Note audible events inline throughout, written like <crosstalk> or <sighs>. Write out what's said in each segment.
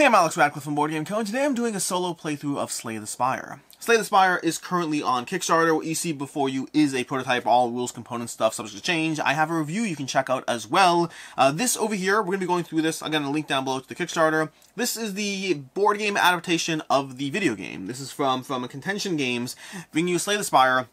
Hey, I'm Alex Radcliffe from Board Game Co. and today I'm doing a solo playthrough of Slay the Spire. Slay the Spire is currently on Kickstarter. What you see before you is a prototype, all rules, components, stuff, subject to change. I have a review you can check out as well. Uh, this over here, we're going to be going through this. I'm going link down below to the Kickstarter. This is the board game adaptation of the video game. This is from, from Contention Games, bringing you Slay the Spire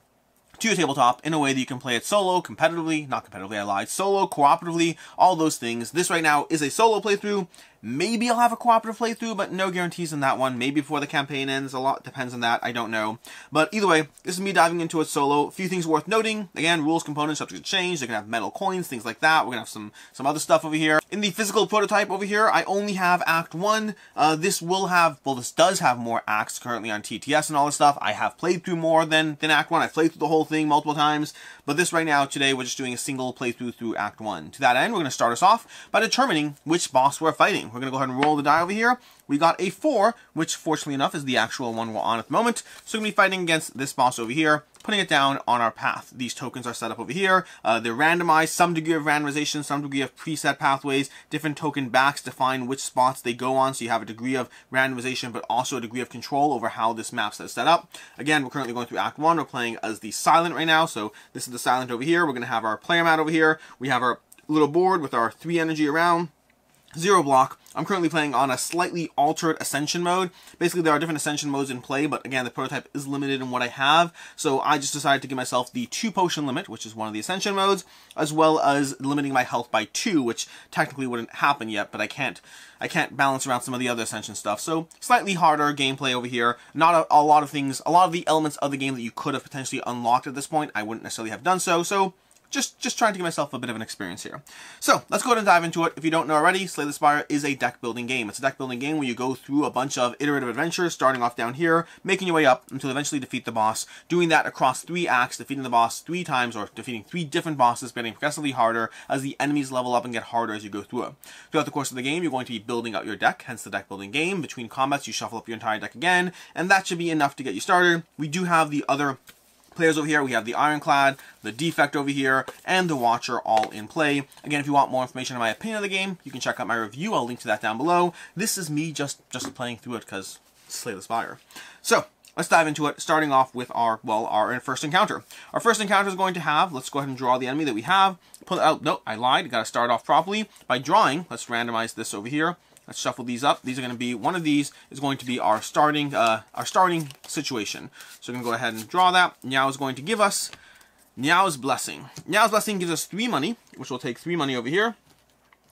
to your tabletop in a way that you can play it solo, competitively, not competitively, I lied, solo, cooperatively, all those things. This right now is a solo playthrough. Maybe I'll have a cooperative playthrough, but no guarantees in that one. Maybe before the campaign ends. A lot depends on that. I don't know. But either way, this is me diving into it solo. A few things worth noting. Again, rules, components, subject to change. They're to have metal coins, things like that. We're to have some, some other stuff over here. In the physical prototype over here, I only have Act 1. Uh, this will have, well, this does have more acts currently on TTS and all this stuff. I have played through more than, than Act 1. I've played through the whole thing multiple times. But this right now, today, we're just doing a single playthrough through Act 1. To that end, we're to start us off by determining which boss we're fighting. We're going to go ahead and roll the die over here. We got a 4, which fortunately enough is the actual one we're on at the moment. So we're going to be fighting against this boss over here, putting it down on our path. These tokens are set up over here. Uh, they're randomized, some degree of randomization, some degree of preset pathways. Different token backs define which spots they go on, so you have a degree of randomization, but also a degree of control over how this map is set up. Again, we're currently going through Act 1. We're playing as the Silent right now, so this is the Silent over here. We're going to have our player mat over here. We have our little board with our 3 energy around zero block. I'm currently playing on a slightly altered Ascension mode. Basically, there are different Ascension modes in play, but again, the prototype is limited in what I have, so I just decided to give myself the two potion limit, which is one of the Ascension modes, as well as limiting my health by two, which technically wouldn't happen yet, but I can't I can't balance around some of the other Ascension stuff. So, slightly harder gameplay over here. Not a, a lot of things, a lot of the elements of the game that you could have potentially unlocked at this point, I wouldn't necessarily have done so, so just just trying to give myself a bit of an experience here. So let's go ahead and dive into it. If you don't know already, Slay the Spire is a deck building game. It's a deck building game where you go through a bunch of iterative adventures, starting off down here, making your way up until eventually defeat the boss. Doing that across three acts, defeating the boss three times, or defeating three different bosses, getting progressively harder as the enemies level up and get harder as you go through it. Throughout the course of the game, you're going to be building out your deck, hence the deck building game. Between combats, you shuffle up your entire deck again, and that should be enough to get you started. We do have the other players over here. We have the Ironclad, the Defect over here, and the Watcher all in play. Again, if you want more information on my opinion of the game, you can check out my review. I'll link to that down below. This is me just, just playing through it because Slay the Spire. So, let's dive into it, starting off with our, well, our first encounter. Our first encounter is going to have, let's go ahead and draw the enemy that we have. Put out, no, I lied, got to start off properly. By drawing, let's randomize this over here. Let's shuffle these up. These are going to be, one of these is going to be our starting, uh, our starting situation. So we're going to go ahead and draw that. Now is going to give us Neow's Blessing. Neow's Blessing gives us three money, which we'll take three money over here.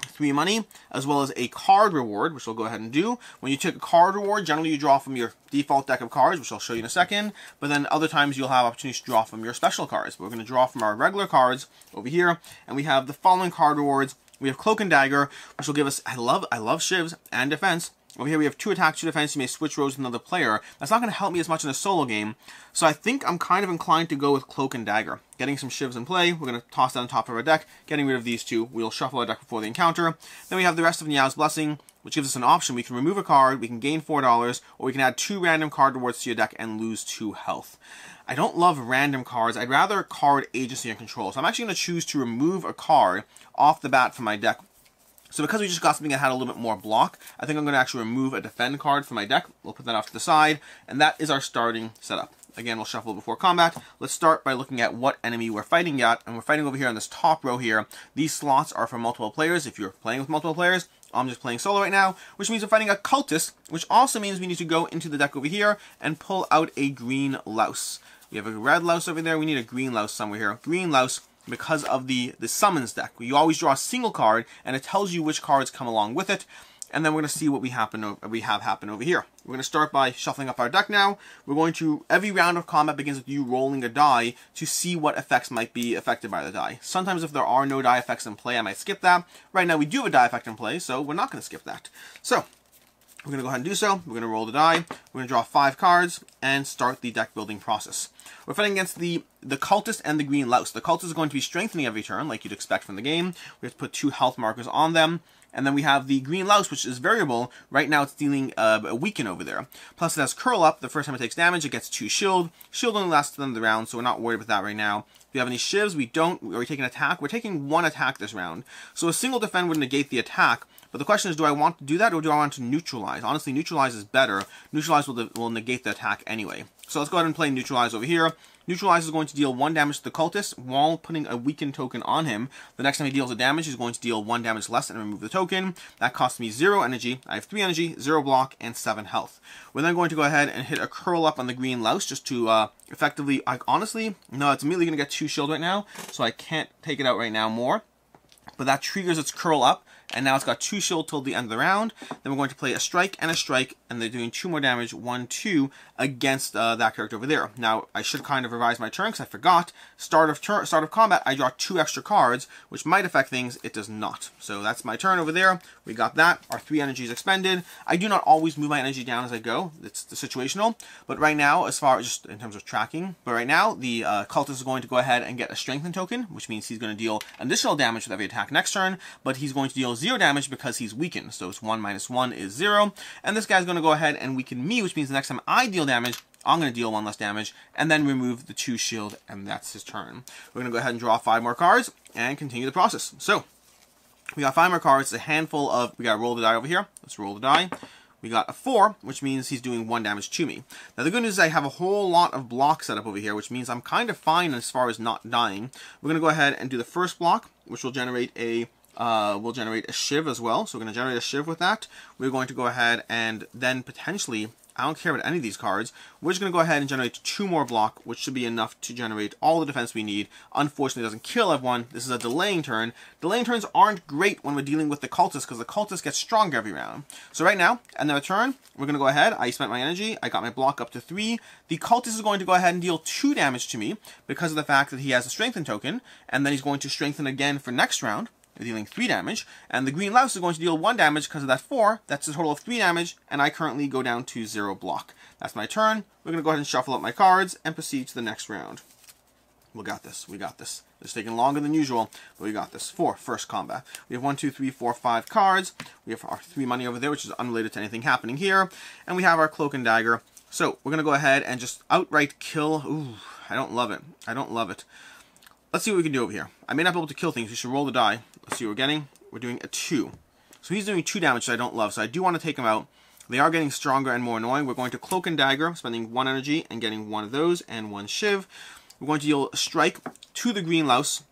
Three money, as well as a card reward, which we'll go ahead and do. When you take a card reward, generally you draw from your default deck of cards, which I'll show you in a second. But then other times you'll have opportunities to draw from your special cards. But we're going to draw from our regular cards over here. And we have the following card rewards we have Cloak and Dagger, which will give us, I love, I love Shivs and defense. Over here we have two attacks, two defense. You may switch rows with another player. That's not going to help me as much in a solo game. So I think I'm kind of inclined to go with Cloak and Dagger. Getting some Shivs in play. We're going to toss that on top of our deck. Getting rid of these two. We'll shuffle our deck before the encounter. Then we have the rest of Neow's Blessing, which gives us an option. We can remove a card, we can gain $4, or we can add two random card rewards to your deck and lose two health. I don't love random cards. I'd rather card agency and control. So I'm actually going to choose to remove a card off the bat from my deck. So because we just got something that had a little bit more block, I think I'm going to actually remove a defend card from my deck. We'll put that off to the side, and that is our starting setup. Again, we'll shuffle before combat. Let's start by looking at what enemy we're fighting at, and we're fighting over here on this top row here. These slots are for multiple players. If you're playing with multiple players, I'm just playing solo right now, which means we're fighting a cultist, which also means we need to go into the deck over here and pull out a green louse. We have a red louse over there. We need a green louse somewhere here. Green louse because of the, the summons deck. You always draw a single card, and it tells you which cards come along with it. And then we're going to see what we happen we have happen over here. We're going to start by shuffling up our deck now. We're going to, every round of combat begins with you rolling a die to see what effects might be affected by the die. Sometimes if there are no die effects in play, I might skip that. Right now we do have a die effect in play, so we're not going to skip that. So, we're going to go ahead and do so. We're going to roll the die. We're going to draw five cards and start the deck building process. We're fighting against the, the Cultist and the Green Louse. The Cultist is going to be strengthening every turn, like you'd expect from the game. We have to put two health markers on them. And then we have the Green Louse, which is variable. Right now it's dealing uh, a weaken over there. Plus it has Curl Up. The first time it takes damage, it gets two Shield. Shield only lasts to the round, so we're not worried about that right now. If we have any Shivs, we don't. Are we taking attack? We're taking one attack this round. So a single defend would negate the attack, But the question is, do I want to do that or do I want to neutralize? Honestly, neutralize is better. Neutralize will, will negate the attack anyway. So let's go ahead and play neutralize over here. Neutralize is going to deal 1 damage to the cultist while putting a weakened token on him. The next time he deals a damage, he's going to deal 1 damage less and remove the token. That costs me 0 energy. I have 3 energy, 0 block, and 7 health. We're then going to go ahead and hit a curl up on the green louse just to uh, effectively, I, honestly, no, it's immediately going to get 2 shield right now, so I can't take it out right now more. But that triggers its curl up, and now it's got two shield till the end of the round. Then we're going to play a strike and a strike, and they're doing two more damage, one, two, against uh, that character over there. Now, I should kind of revise my turn, because I forgot. Start of turn, start of combat, I draw two extra cards, which might affect things. It does not. So that's my turn over there. We got that. Our three energies expended. I do not always move my energy down as I go. It's the situational. But right now, as far as just in terms of tracking, but right now, the uh, cultist is going to go ahead and get a strengthen token, which means he's going to deal additional damage with every attack next turn, but he's going to deal zero damage because he's weakened. So it's one minus one is zero. And this guy's going to go ahead and weaken me, which means the next time I deal damage, I'm going to deal one less damage, and then remove the two shield, and that's his turn. We're going to go ahead and draw five more cards, and continue the process. So, we got five more cards, a handful of, we got roll the die over here. Let's roll the die. We got a 4, which means he's doing 1 damage to me. Now the good news is I have a whole lot of blocks set up over here, which means I'm kind of fine as far as not dying. We're going to go ahead and do the first block, which will generate a uh, we'll generate a shiv as well. So we're going to generate a shiv with that. We're going to go ahead and then potentially I don't care about any of these cards. We're just going to go ahead and generate two more block, which should be enough to generate all the defense we need. Unfortunately, it doesn't kill everyone. This is a delaying turn. Delaying turns aren't great when we're dealing with the cultist because the cultist gets stronger every round. So right now, end of turn, we're going to go ahead. I spent my energy. I got my block up to three. The cultist is going to go ahead and deal two damage to me because of the fact that he has a strengthen token, and then he's going to strengthen again for next round dealing 3 damage, and the green louse is going to deal 1 damage because of that 4. That's a total of 3 damage, and I currently go down to 0 block. That's my turn. We're going to go ahead and shuffle up my cards and proceed to the next round. We got this. We got this. It's taking longer than usual, but we got this. Four, first combat. We have one, two, three, four, five cards. We have our three money over there, which is unrelated to anything happening here. And we have our cloak and dagger. So we're going to go ahead and just outright kill. Ooh, I don't love it. I don't love it. Let's see what we can do over here. I may not be able to kill things. We should roll the die. Let's see what we're getting. We're doing a 2. So he's doing 2 damage that I don't love, so I do want to take him out. They are getting stronger and more annoying. We're going to Cloak and Dagger, spending 1 energy and getting one of those and 1 Shiv. We're going to deal a Strike to the Green Louse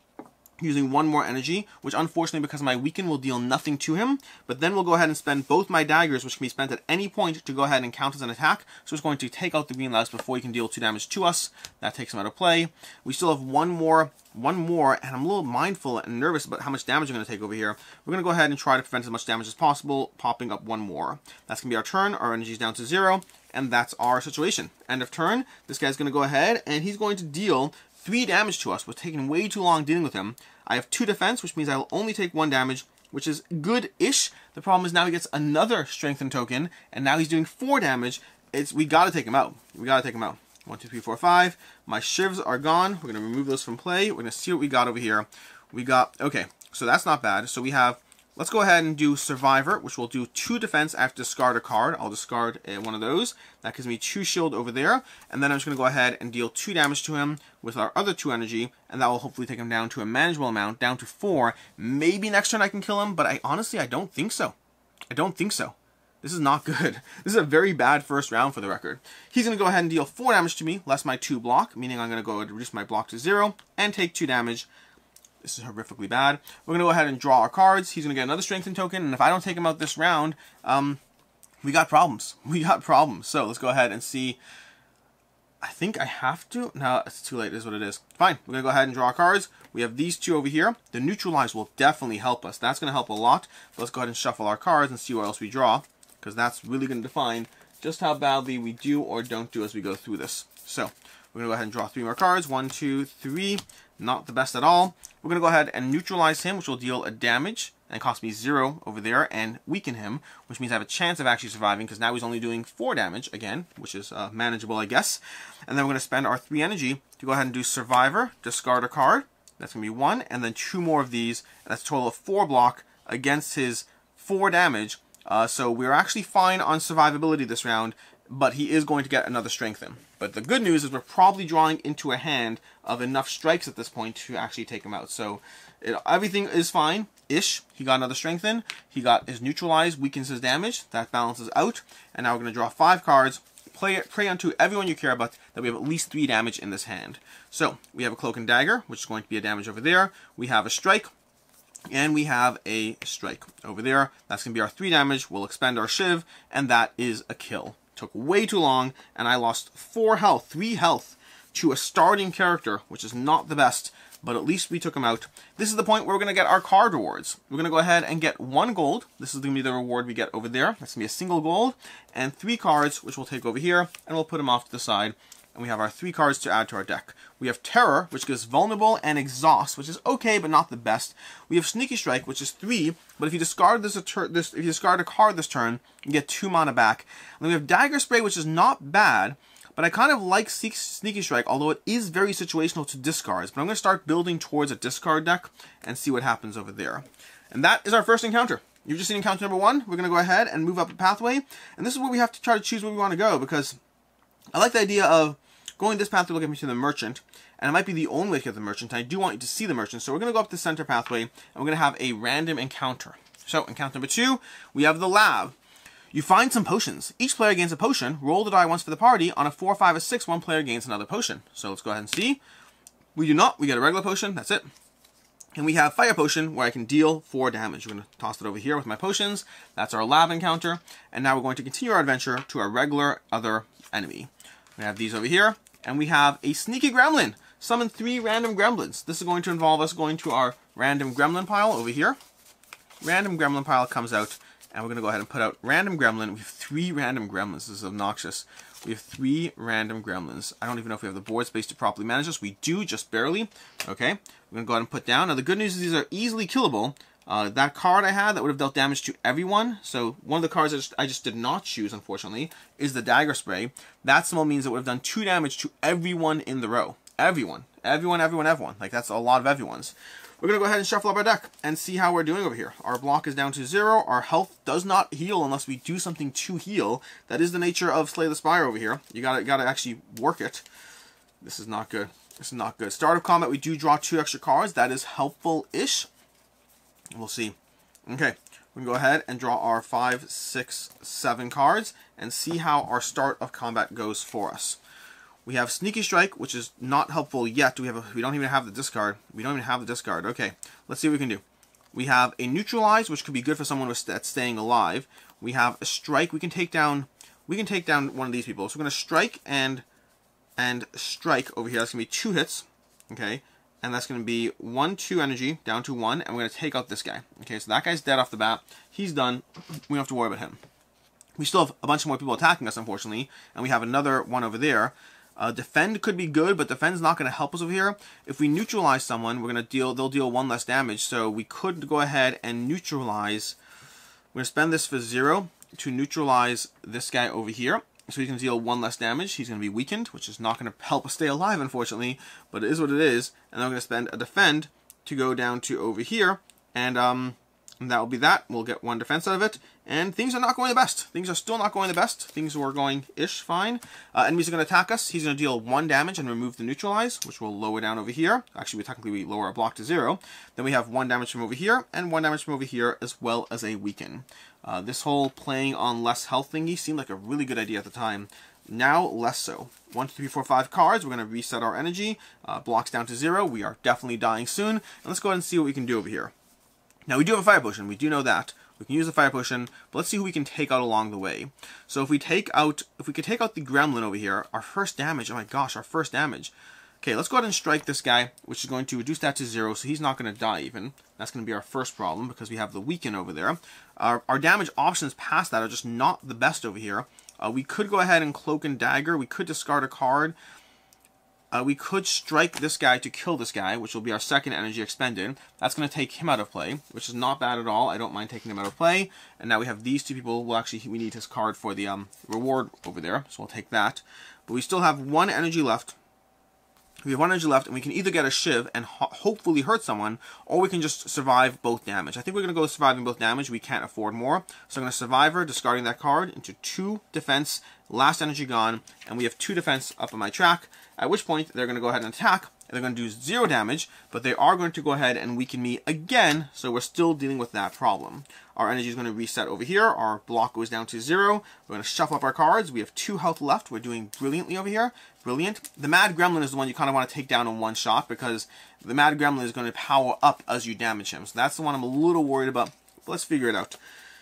using one more energy, which unfortunately because of my weaken will deal nothing to him, but then we'll go ahead and spend both my daggers, which can be spent at any point to go ahead and count as an attack, so it's going to take out the green louse before he can deal 2 damage to us. That takes him out of play. We still have one more, one more, and I'm a little mindful and nervous about how much damage I'm going to take over here. We're going to go ahead and try to prevent as much damage as possible, popping up one more. That's going to be our turn, our energy is down to zero, and that's our situation. End of turn, this guy's going to go ahead, and he's going to deal 3 damage to us. We're taking way too long dealing with him. I have 2 defense, which means I will only take 1 damage, which is good-ish. The problem is now he gets another strengthen token, and now he's doing 4 damage. It's We gotta take him out. We gotta take him out. One, two, three, four, five. My shivs are gone. We're gonna remove those from play. We're gonna see what we got over here. We got, okay, so that's not bad. So we have Let's go ahead and do Survivor, which will do two defense. I have to discard a card. I'll discard uh, one of those. That gives me two shield over there. And then I'm just going to go ahead and deal two damage to him with our other two energy. And that will hopefully take him down to a manageable amount, down to four. Maybe next turn I can kill him, but I honestly, I don't think so. I don't think so. This is not <laughs> good. This is a very bad first round for the record. He's going to go ahead and deal 4 damage to me, less my 2 block, meaning I'm going to go and reduce my block to 0, and take 2 damage. This is horrifically bad. We're going to go ahead and draw our cards. He's going to get another strengthen token, and if I don't take him out this round, um, we got problems. <laughs> We got problems. So let's go ahead and see. I think I have to. No, it's too late. It is what it is. Fine. We're going to go ahead and draw our cards. We have these two over here. The neutralize will definitely help us. That's going to help a lot. Let's go ahead and shuffle our cards and see what else we draw, because that's really going to define just how badly we do or don't do as we go through this. So we're going to go ahead and draw three more cards. One, two, three. Not the best at all. We're going to go ahead and neutralize him, which will deal a damage and cost me zero over there and weaken him, which means I have a chance of actually surviving because now he's only doing four damage again, which is uh, manageable, I guess. And then we're going to spend our three energy to go ahead and do Survivor, discard a card. That's going to be one, and then two more of these. And that's a total of four block against his four damage. Uh, so we're actually fine on survivability this round. But he is going to get another strengthen. But the good news is we're probably drawing into a hand of enough strikes at this point to actually take him out. So it, everything is fine ish. He got another strengthen. He got his neutralized, weakens his damage. That balances out. And now we're going to draw five cards. Play it, pray unto everyone you care about that we have at least three damage in this hand. So we have a cloak and dagger, which is going to be a damage over there. We have a strike, and we have a strike over there. That's going to be our three damage. We'll expend our shiv, and that is a kill. Took way too long, and I lost four health, three health, to a starting character, which is not the best but at least we took him out. This is the point where we're going to get our card rewards. We're going to go ahead and get one gold. This is going to be the reward we get over there. That's going to be a single gold, and three cards, which we'll take over here, and we'll put them off to the side. And we have our three cards to add to our deck. We have Terror, which gives Vulnerable and Exhaust, which is okay, but not the best. We have Sneaky Strike, which is three, but if you discard this, this if you discard a card this turn, you get two mana back. And we have Dagger Spray, which is not bad, but I kind of like Sneaky Strike, although it is very situational to discards. But I'm going to start building towards a discard deck and see what happens over there. And that is our first encounter. You've just seen encounter number one. We're going to go ahead and move up the pathway. And this is where we have to try to choose where we want to go because I like the idea of going this pathway will get me to the merchant. And it might be the only way to get the merchant. I do want you to see the merchant. So we're going to go up the center pathway and we're going to have a random encounter. So encounter number two, we have the lab. You find some potions. Each player gains a potion. Roll the die once for the party. On a 4, 5, or 6, one player gains another potion. So let's go ahead and see. We do not. We get a regular potion. That's it. And we have Fire Potion, where I can deal 4 damage. We're going to toss it over here with my potions. That's our lab encounter. And now we're going to continue our adventure to our regular other enemy. We have these over here. And we have a Sneaky Gremlin. Summon three random gremlins. This is going to involve us going to our random gremlin pile over here. Random gremlin pile comes out and we're going to go ahead and put out random gremlin. We have three random gremlins. This is obnoxious. We have three random gremlins. I don't even know if we have the board space to properly manage this. We do, just barely. Okay, we're going to go ahead and put down. Now, the good news is these are easily killable. Uh, that card I had that would have dealt damage to everyone. So one of the cards I just, I just did not choose, unfortunately, is the Dagger Spray. That small means it would have done two damage to everyone in the row. Everyone. Everyone, everyone, everyone. Like, that's a lot of everyone's. We're going to go ahead and shuffle up our deck and see how we're doing over here. Our block is down to zero. Our health does not heal unless we do something to heal. That is the nature of Slay the Spire over here. You got to got to actually work it. This is not good. This is not good. Start of combat, we do draw two extra cards. That is helpful-ish. We'll see. Okay, we can go ahead and draw our five, six, seven cards and see how our start of combat goes for us. We have Sneaky Strike, which is not helpful yet. We have a, we don't even have the discard. We don't even have the discard. Okay, let's see what we can do. We have a Neutralize, which could be good for someone that's staying alive. We have a Strike. We can take down we can take down one of these people. So we're going to Strike and and Strike over here. That's going to be two hits. Okay, and that's going to be one, two energy down to one, and we're going to take out this guy. Okay, so that guy's dead off the bat. He's done. We don't have to worry about him. We still have a bunch more people attacking us, unfortunately, and we have another one over there. Uh, defend could be good, but defend's not going to help us over here. If we neutralize someone, we're going to deal. They'll deal one less damage. So we could go ahead and neutralize. We're going to spend this for zero to neutralize this guy over here. So he can deal one less damage. He's going to be weakened, which is not going to help us stay alive, unfortunately. But it is what it is. And we're going to spend a defend to go down to over here. And um, that will be that. We'll get one defense out of it. And things are not going the best. Things are still not going the best. Things were going-ish fine. Uh, enemies are going to attack us. He's going to deal one damage and remove the neutralize, which will lower down over here. Actually, we technically we lower our block to zero. Then we have one damage from over here and one damage from over here, as well as a weaken. Uh, this whole playing on less health thingy seemed like a really good idea at the time. Now, less so. One, two, three, four, five cards. We're going to reset our energy. Uh, blocks down to zero. We are definitely dying soon. And let's go ahead and see what we can do over here. Now we do have a fire potion, we do know that. We can use the fire potion, but let's see who we can take out along the way. So if we take out, if we could take out the gremlin over here, our first damage, oh my gosh, our first damage. Okay, let's go ahead and strike this guy, which is going to reduce that to zero, so he's not going to die even. That's going to be our first problem, because we have the weaken over there. Our, damage options past that are just not the best over here. Uh, we could go ahead and cloak and dagger, we could discard a card, uh, we could strike this guy to kill this guy, which will be our second energy expended. That's going to take him out of play, which is not bad at all. I don't mind taking him out of play. And now we have these two people. Well, actually, we need his card for the um, reward over there, so we'll take that. But we still have one energy left. We have one energy left, and we can either get a Shiv and ho hopefully hurt someone, or we can just survive both damage. I think we're going to go surviving both damage. We can't afford more. So I'm going to Survivor, discarding that card, into two defense, last energy gone, and we have two defense up on my track, at which point they're going to go ahead and attack, they're going to do zero damage, but they are going to go ahead and weaken me again, so we're still dealing with that problem. Our energy is going to reset over here. Our block goes down to zero. We're going to shuffle up our cards. We have two health left. We're doing brilliantly over here. Brilliant. The Mad Gremlin is the one you kind of want to take down in one shot because the Mad Gremlin is going to power up as you damage him. So that's the one I'm a little worried about. But let's figure it out.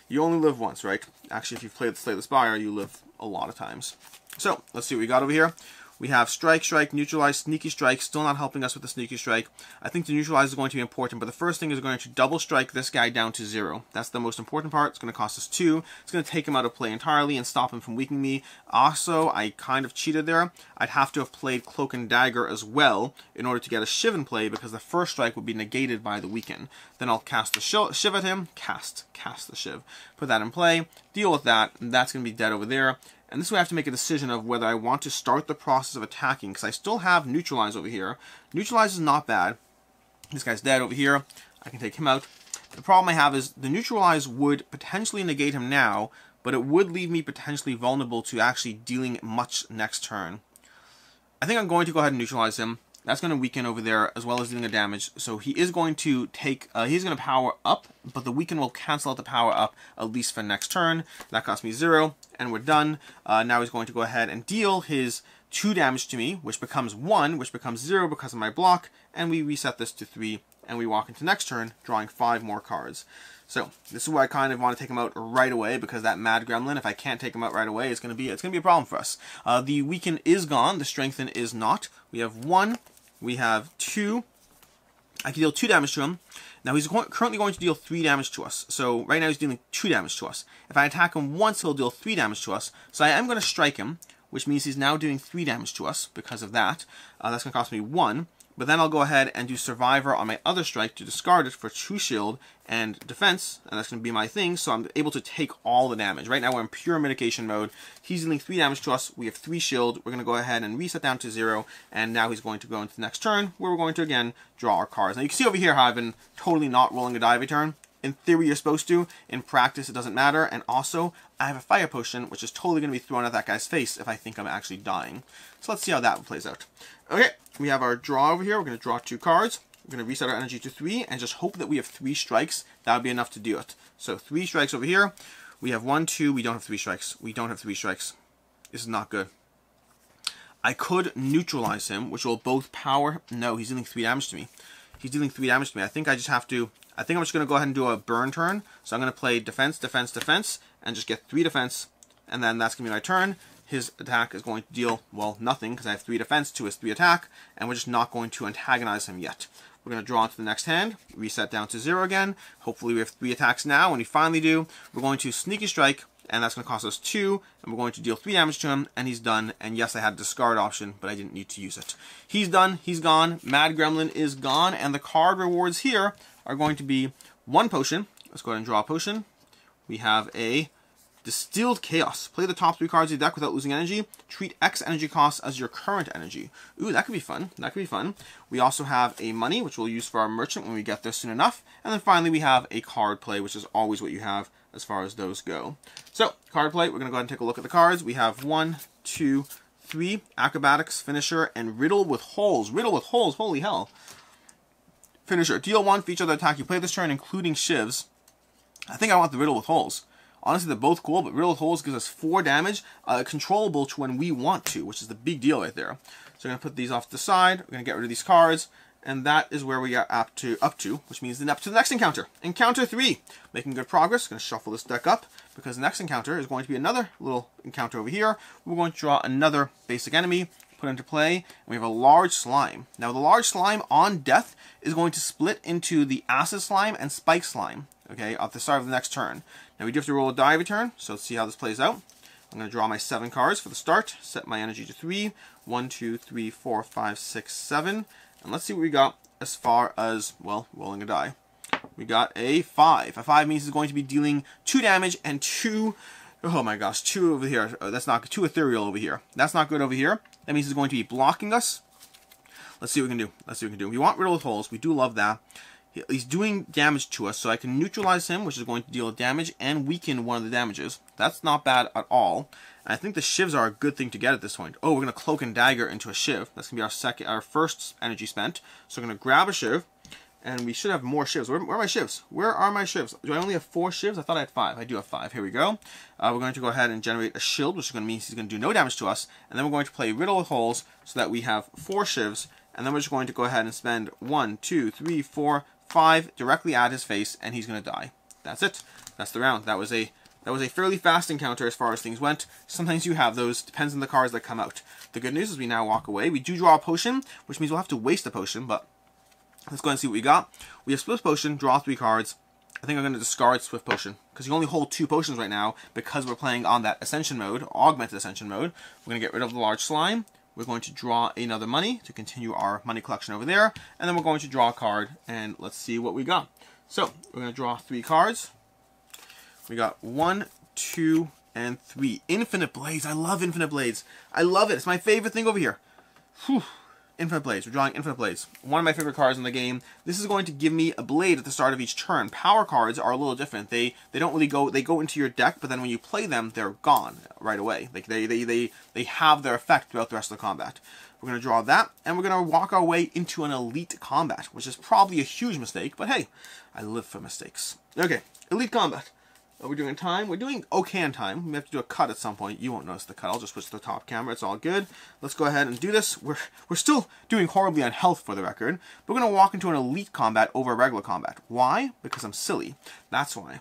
You only live once, right? Actually, if you've played Slay the Spire, you live a lot of times. So, let's see what we got over here. We have Strike, Strike, Neutralize, Sneaky Strike, still not helping us with the Sneaky Strike. I think the Neutralize is going to be important, but the first thing is going to double strike this guy down to zero. That's the most important part. It's going to cost us two. It's going to take him out of play entirely and stop him from weakening me. Also, I kind of cheated there. I'd have to have played Cloak and Dagger as well in order to get a Shiv in play because the first strike would be negated by the weaken. Then I'll cast the Shiv at him. Cast. Cast the Shiv. Put that in play. Deal with that. That's going to be dead over there. And this way I have to make a decision of whether I want to start the process of attacking, because I still have Neutralize over here. Neutralize is not bad. This guy's dead over here. I can take him out. The problem I have is the Neutralize would potentially negate him now, but it would leave me potentially vulnerable to actually dealing much next turn. I think I'm going to go ahead and neutralize him. That's going to weaken over there as well as dealing a damage. So he is going to take, uh, he's going to power up, but the weaken will cancel out the power up at least for next turn. That cost me zero, and we're done. Uh, now he's going to go ahead and deal his two damage to me, which becomes one, which becomes zero because of my block, and we reset this to three, and we walk into next turn, drawing five more cards. So this is where I kind of want to take him out right away because that Mad Gremlin, if I can't take him out right away, it's going to be it's going to be a problem for us. Uh, the weaken is gone, the strengthen is not. We have one, we have two. I can deal two damage to him. Now he's currently going to deal three damage to us. So right now he's dealing two damage to us. If I attack him once, he'll deal three damage to us. So I am going to strike him, which means he's now doing three damage to us because of that. Uh, that's going to cost me one. But then I'll go ahead and do Survivor on my other strike to discard it for two shield and defense, and that's going to be my thing, so I'm able to take all the damage. Right now we're in pure mitigation mode. He's dealing three damage to us. We have three shield. We're going to go ahead and reset down to zero, and now he's going to go into the next turn, where we're going to, again, draw our cards. Now you can see over here how I've been totally not rolling a die every turn. In theory, you're supposed to. In practice, it doesn't matter. And also, I have a fire potion, which is totally going to be thrown at that guy's face if I think I'm actually dying. So let's see how that plays out. Okay, we have our draw over here. We're going to draw two cards. We're going to reset our energy to three and just hope that we have three strikes. That would be enough to do it. So three strikes over here. We have one, two. We don't have three strikes. We don't have three strikes. This is not good. I could neutralize him, which will both power. No, he's dealing three damage to me. He's dealing three damage to me. I think I just have to I think I'm just going to go ahead and do a burn turn. So I'm going to play defense, defense, defense, and just get three defense, and then that's going to be my turn. His attack is going to deal, well, nothing, because I have three defense to his three attack, and we're just not going to antagonize him yet. We're going to draw into the next hand, reset down to zero again. Hopefully we have three attacks now. When we finally do, we're going to sneaky strike, and that's going to cost us two, and we're going to deal three damage to him, and he's done. And yes, I had a discard option, but I didn't need to use it. He's done, he's gone, Mad Gremlin is gone, and the card rewards here are going to be one potion. Let's go ahead and draw a potion. We have a Distilled Chaos. Play the top three cards of your deck without losing energy. Treat X energy costs as your current energy. Ooh, that could be fun. That could be fun. We also have a money, which we'll use for our merchant when we get there soon enough. And then finally, we have a card play, which is always what you have as far as those go. So, card play, we're going to go ahead and take a look at the cards. We have one, two, three, Acrobatics, Finisher, and Riddle with Holes. Riddle with Holes, holy hell. Finisher. Deal one feature other attack you play this turn, including shivs. I think I want the Riddle with Holes. Honestly, they're both cool, but Riddle with Holes gives us 4 damage, uh, controllable to when we want to, which is the big deal right there. So I'm going to put these off to the side. We're going to get rid of these cards. And that is where we are up to, up to, which means then up to the next encounter. Encounter 3. Making good progress. Going to shuffle this deck up, because the next encounter is going to be another little encounter over here. We're going to draw another basic enemy put into play. And we have a large slime. Now the large slime on death is going to split into the acid slime and spike slime. Okay, at the start of the next turn. Now we do have to roll a die every turn, so let's see how this plays out. I'm going to draw my seven cards for the start, set my energy to three. One, two, three, four, five, six, seven. And let's see what we got as far as, well, rolling a die. We got a five. A five means it's going to be dealing two damage and two Oh my gosh, two over here. Oh, that's not two ethereal over here. That's not good over here. That means it's going to be blocking us. Let's see what we can do. Let's see what we can do. We want Riddle with Holes. We do love that. He's doing damage to us, so I can neutralize him, which is going to deal damage and weaken one of the damages. That's not bad at all. And I think the shivs are a good thing to get at this point. Oh, we're going to cloak and dagger into a shiv. That's going to be our second, our first energy spent. So we're going to grab a shiv, and we should have more shivs. Where, where, are my shivs? Where are my shivs? Do I only have four shivs? I thought I had five. I do have five. Here we go. Uh, we're going to go ahead and generate a shield, which is going to mean he's going to do no damage to us. And then we're going to play Riddle Holes so that we have four shivs. And then we're just going to go ahead and spend one, two, three, four, five directly at his face, and he's going to die. That's it. That's the round. That was a that was a fairly fast encounter as far as things went. Sometimes you have those, depends on the cards that come out. The good news is we now walk away. We do draw a potion, which means we'll have to waste a potion, but let's go and see what we got. We have Swift Potion, draw three cards. I think I'm going to discard Swift Potion, because you only hold two potions right now, because we're playing on that Ascension mode, Augmented Ascension mode. We're going to get rid of the Large Slime. We're going to draw another money to continue our money collection over there. And then we're going to draw a card, and let's see what we got. So, we're going to draw three cards. We got one, two, and three. Infinite Blades. I love Infinite Blades. I love it. It's my favorite thing over here. Whew. Infinite Blades. We're drawing Infinite Blades. One of my favorite cards in the game. This is going to give me a blade at the start of each turn. Power cards are a little different. They they don't really go they go into your deck, but then when you play them, they're gone right away. Like they they they, they have their effect throughout the rest of the combat. We're going to draw that, and we're going to walk our way into an Elite Combat, which is probably a huge mistake, but hey, I live for mistakes. Okay, Elite Combat. Are we doing time? We're doing okay on time. We have to do a cut at some point. You won't notice the cut. I'll just switch to the top camera. It's all good. Let's go ahead and do this. We're, we're still doing horribly on health for the record. We're going to walk into an elite combat over regular combat. Why? Because I'm silly. That's why.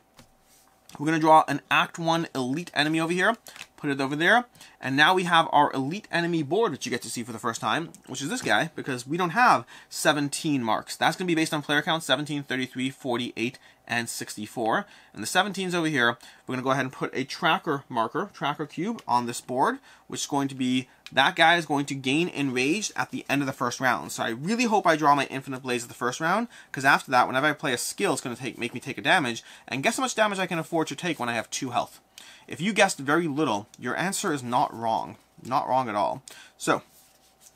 We're going to draw an Act 1 elite enemy over here. Put it over there. And now we have our elite enemy board, which you get to see for the first time, which is this guy, because we don't have 17 marks. That's going to be based on player count, 17, 33, 48, and 64. And the 17s over here, we're going to go ahead and put a tracker marker, tracker cube, on this board, which is going to be, that guy is going to gain enraged at the end of the first round. So I really hope I draw my Infinite Blades at the first round, because after that, whenever I play a skill, it's going to take make me take a damage. And guess how much damage I can afford to take when I have 2 health. If you guessed very little, your answer is not wrong. Not wrong at all. So,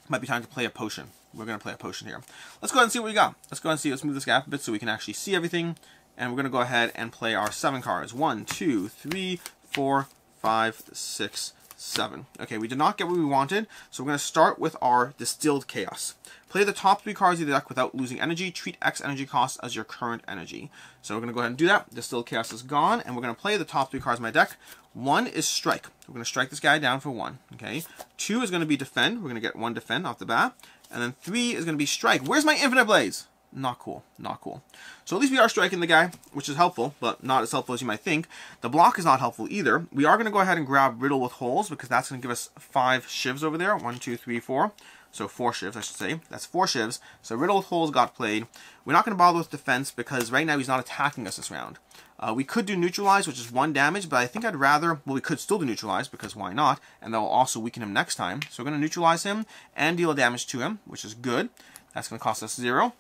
might be time to play a potion. We're going to play a potion here. Let's go ahead and see what we got. Let's go ahead and see. Let's move this gap a bit so we can actually see everything. And we're going to go ahead and play our seven cards. One, two, three, four, five, six, seven. Okay, we did not get what we wanted, so we're going to start with our Distilled Chaos. Play the top three cards of the deck without losing energy. Treat X energy cost as your current energy. So we're going to go ahead and do that. Distilled Chaos is gone, and we're going to play the top three cards of my deck. One is Strike. We're going to strike this guy down for one. Okay. Two is going to be Defend. We're going to get one Defend off the bat. And then three is going to be Strike. Where's my Infinite Blades? Not cool. Not cool. So at least we are striking the guy, which is helpful, but not as helpful as you might think. The block is not helpful either. We are going to go ahead and grab Riddle with Holes, because that's going to give us five shivs over there. One, two, three, four. So four shivs, I should say. That's four shivs. So Riddle with Holes got played. We're not going to bother with defense, because right now he's not attacking us this round. Uh, we could do Neutralize, which is one damage, but I think I'd rather... Well, we could still do Neutralize, because why not? And that will also weaken him next time. So we're going to Neutralize him and deal damage to him, which is good. That's going to cost us zero.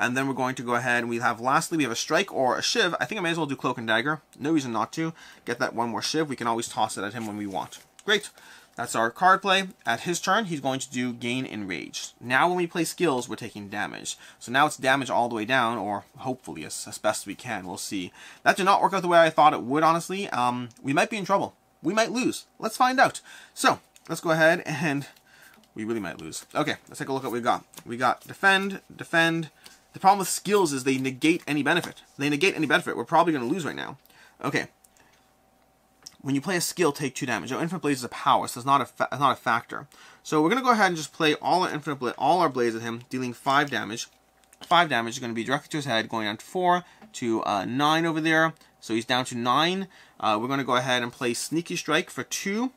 And then we're going to go ahead and we have lastly, we have a strike or a shiv. I think I may as well do cloak and dagger. No reason not to. Get that one more shiv. We can always toss it at him when we want. Great. That's our card play. At his turn, he's going to do gain enraged. Now when we play skills, we're taking damage. So now it's damage all the way down, or hopefully as, as best we can. We'll see. That did not work out the way I thought it would, honestly. Um, we might be in trouble. We might lose. Let's find out. So, let's go ahead <laughs> and... We really might lose. Okay, let's take a look at what we got. We got defend, defend, the problem with skills is they negate any benefit. They negate any benefit. We're probably going to lose right now. Okay. When you play a skill, take two damage. Oh, Infinite Blades is a power, so it's not a, it's not a factor. So we're going to go ahead and just play all our Infinite Blades, all our Blades at him, dealing five damage. Five damage is going to be directly to his head, going down to four to uh, nine over there. So he's down to nine. Uh, we're going to go ahead and play Sneaky Strike for two,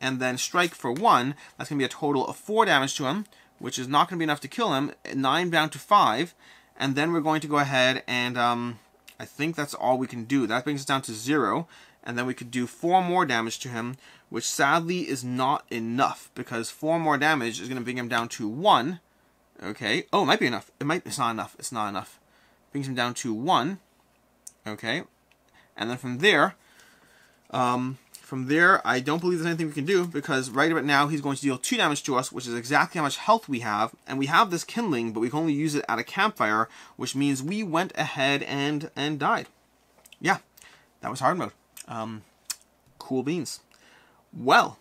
and then Strike for one. That's going to be a total of four damage to him which is not going to be enough to kill him. 9 down to 5. And then we're going to go ahead and um, I think that's all we can do. That brings us down to 0. And then we could do 4 more damage to him, which sadly is not enough. Because 4 more damage is going to bring him down to 1. Okay. Oh, it might be enough. It might. It's not enough. It's not enough. Brings him down to 1. Okay. And then from there, um, From there, I don't believe there's anything we can do because right about now he's going to deal 2 damage to us, which is exactly how much health we have. And we have this kindling, but we can only use it at a campfire, which means we went ahead and, and died. Yeah, that was hard mode. Um, cool beans. Well,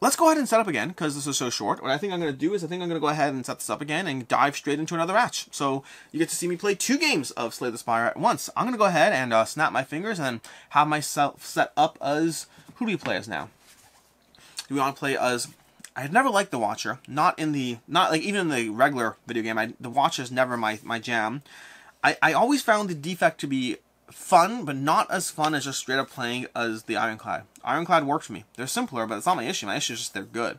let's go ahead and set up again because this is so short. What I think I'm going to do is I think I'm going to go ahead and set this up again and dive straight into another match. So you get to see me play two games of Slay the Spire at once. I'm going to go ahead and uh, snap my fingers and have myself set up as... Who do we play as now? Do we want to play as... I had never liked the Watcher. Not in the... Not like even in the regular video game. I, the is never my, my jam. I, I always found the Defect to be fun, but not as fun as just straight up playing as the Ironclad. Ironclad works for me. They're simpler, but it's not my issue. My issue is just they're good.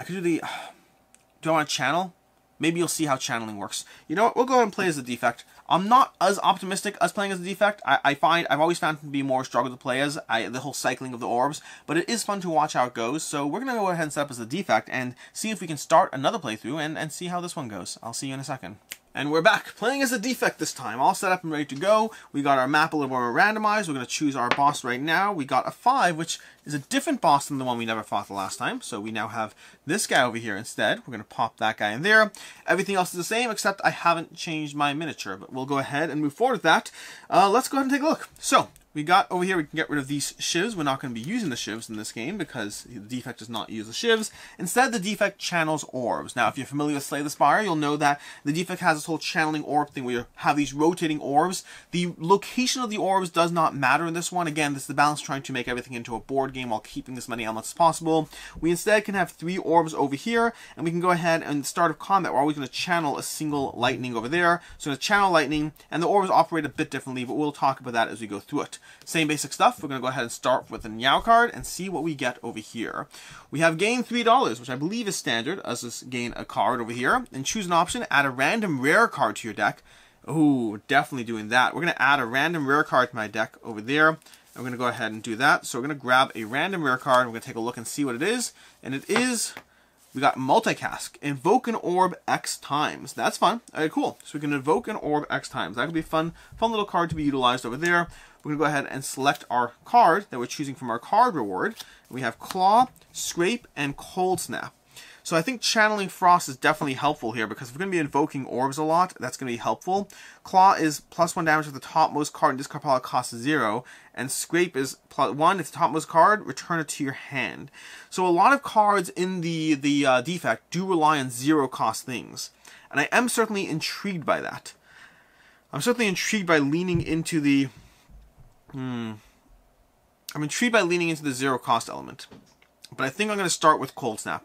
I could do the... <sighs> Do I want to channel? Maybe you'll see how channeling works. You know what? We'll go ahead and play as the Defect. I'm not as optimistic as playing as the Defect. I, I find I've always found it to be more struggle to play as I, the whole cycling of the orbs, but it is fun to watch how it goes. So we're gonna go ahead and set up as the Defect and see if we can start another playthrough and, and see how this one goes. I'll see you in a second. And we're back, playing as a defect this time. All set up and ready to go. We got our map a little more randomized. We're going to choose our boss right now. We got a 5, which is a different boss than the one we never fought the last time. So we now have this guy over here instead. We're going to pop that guy in there. Everything else is the same, except I haven't changed my miniature. But we'll go ahead and move forward with that. Uh, let's go ahead and take a look. So, we got over here, we can get rid of these shivs. We're not going to be using the shivs in this game because the defect does not use the shivs. Instead, the defect channels orbs. Now, if you're familiar with Slay the Spire, you'll know that the defect has this whole channeling orb thing where you have these rotating orbs. The location of the orbs does not matter in this one. Again, this is the balance trying to make everything into a board game while keeping as many elements as possible. We instead can have three orbs over here, and we can go ahead and start of combat. We're always going to channel a single lightning over there. So, to channel lightning, and the orbs operate a bit differently, but we'll talk about that as we go through it. Same basic stuff. We're going to go ahead and start with a Neow card and see what we get over here. We have gain $3, which I believe is standard, as this gain a card over here. And choose an option, add a random rare card to your deck. Ooh, definitely doing that. We're going to add a random rare card to my deck over there. We're going to go ahead and do that. So we're going to grab a random rare card. We're going to take a look and see what it is. And it is we got multicast. Invoke an orb X times. That's fun. Alright, cool. So we can invoke an orb X times. That could be fun, fun little card to be utilized over there. We're going to go ahead and select our card that we're choosing from our card reward. We have Claw, Scrape, and Cold Snap. So I think channeling Frost is definitely helpful here because we're going to be invoking orbs a lot, that's going to be helpful. Claw is plus one damage with the topmost card and discard pile costs zero. And Scrape is plus one if the topmost card, return it to your hand. So a lot of cards in the, the uh, defect do rely on zero cost things. And I am certainly intrigued by that. I'm certainly intrigued by leaning into the... Hmm. I'm intrigued by leaning into the zero cost element. But I think I'm going to start with Cold Snap.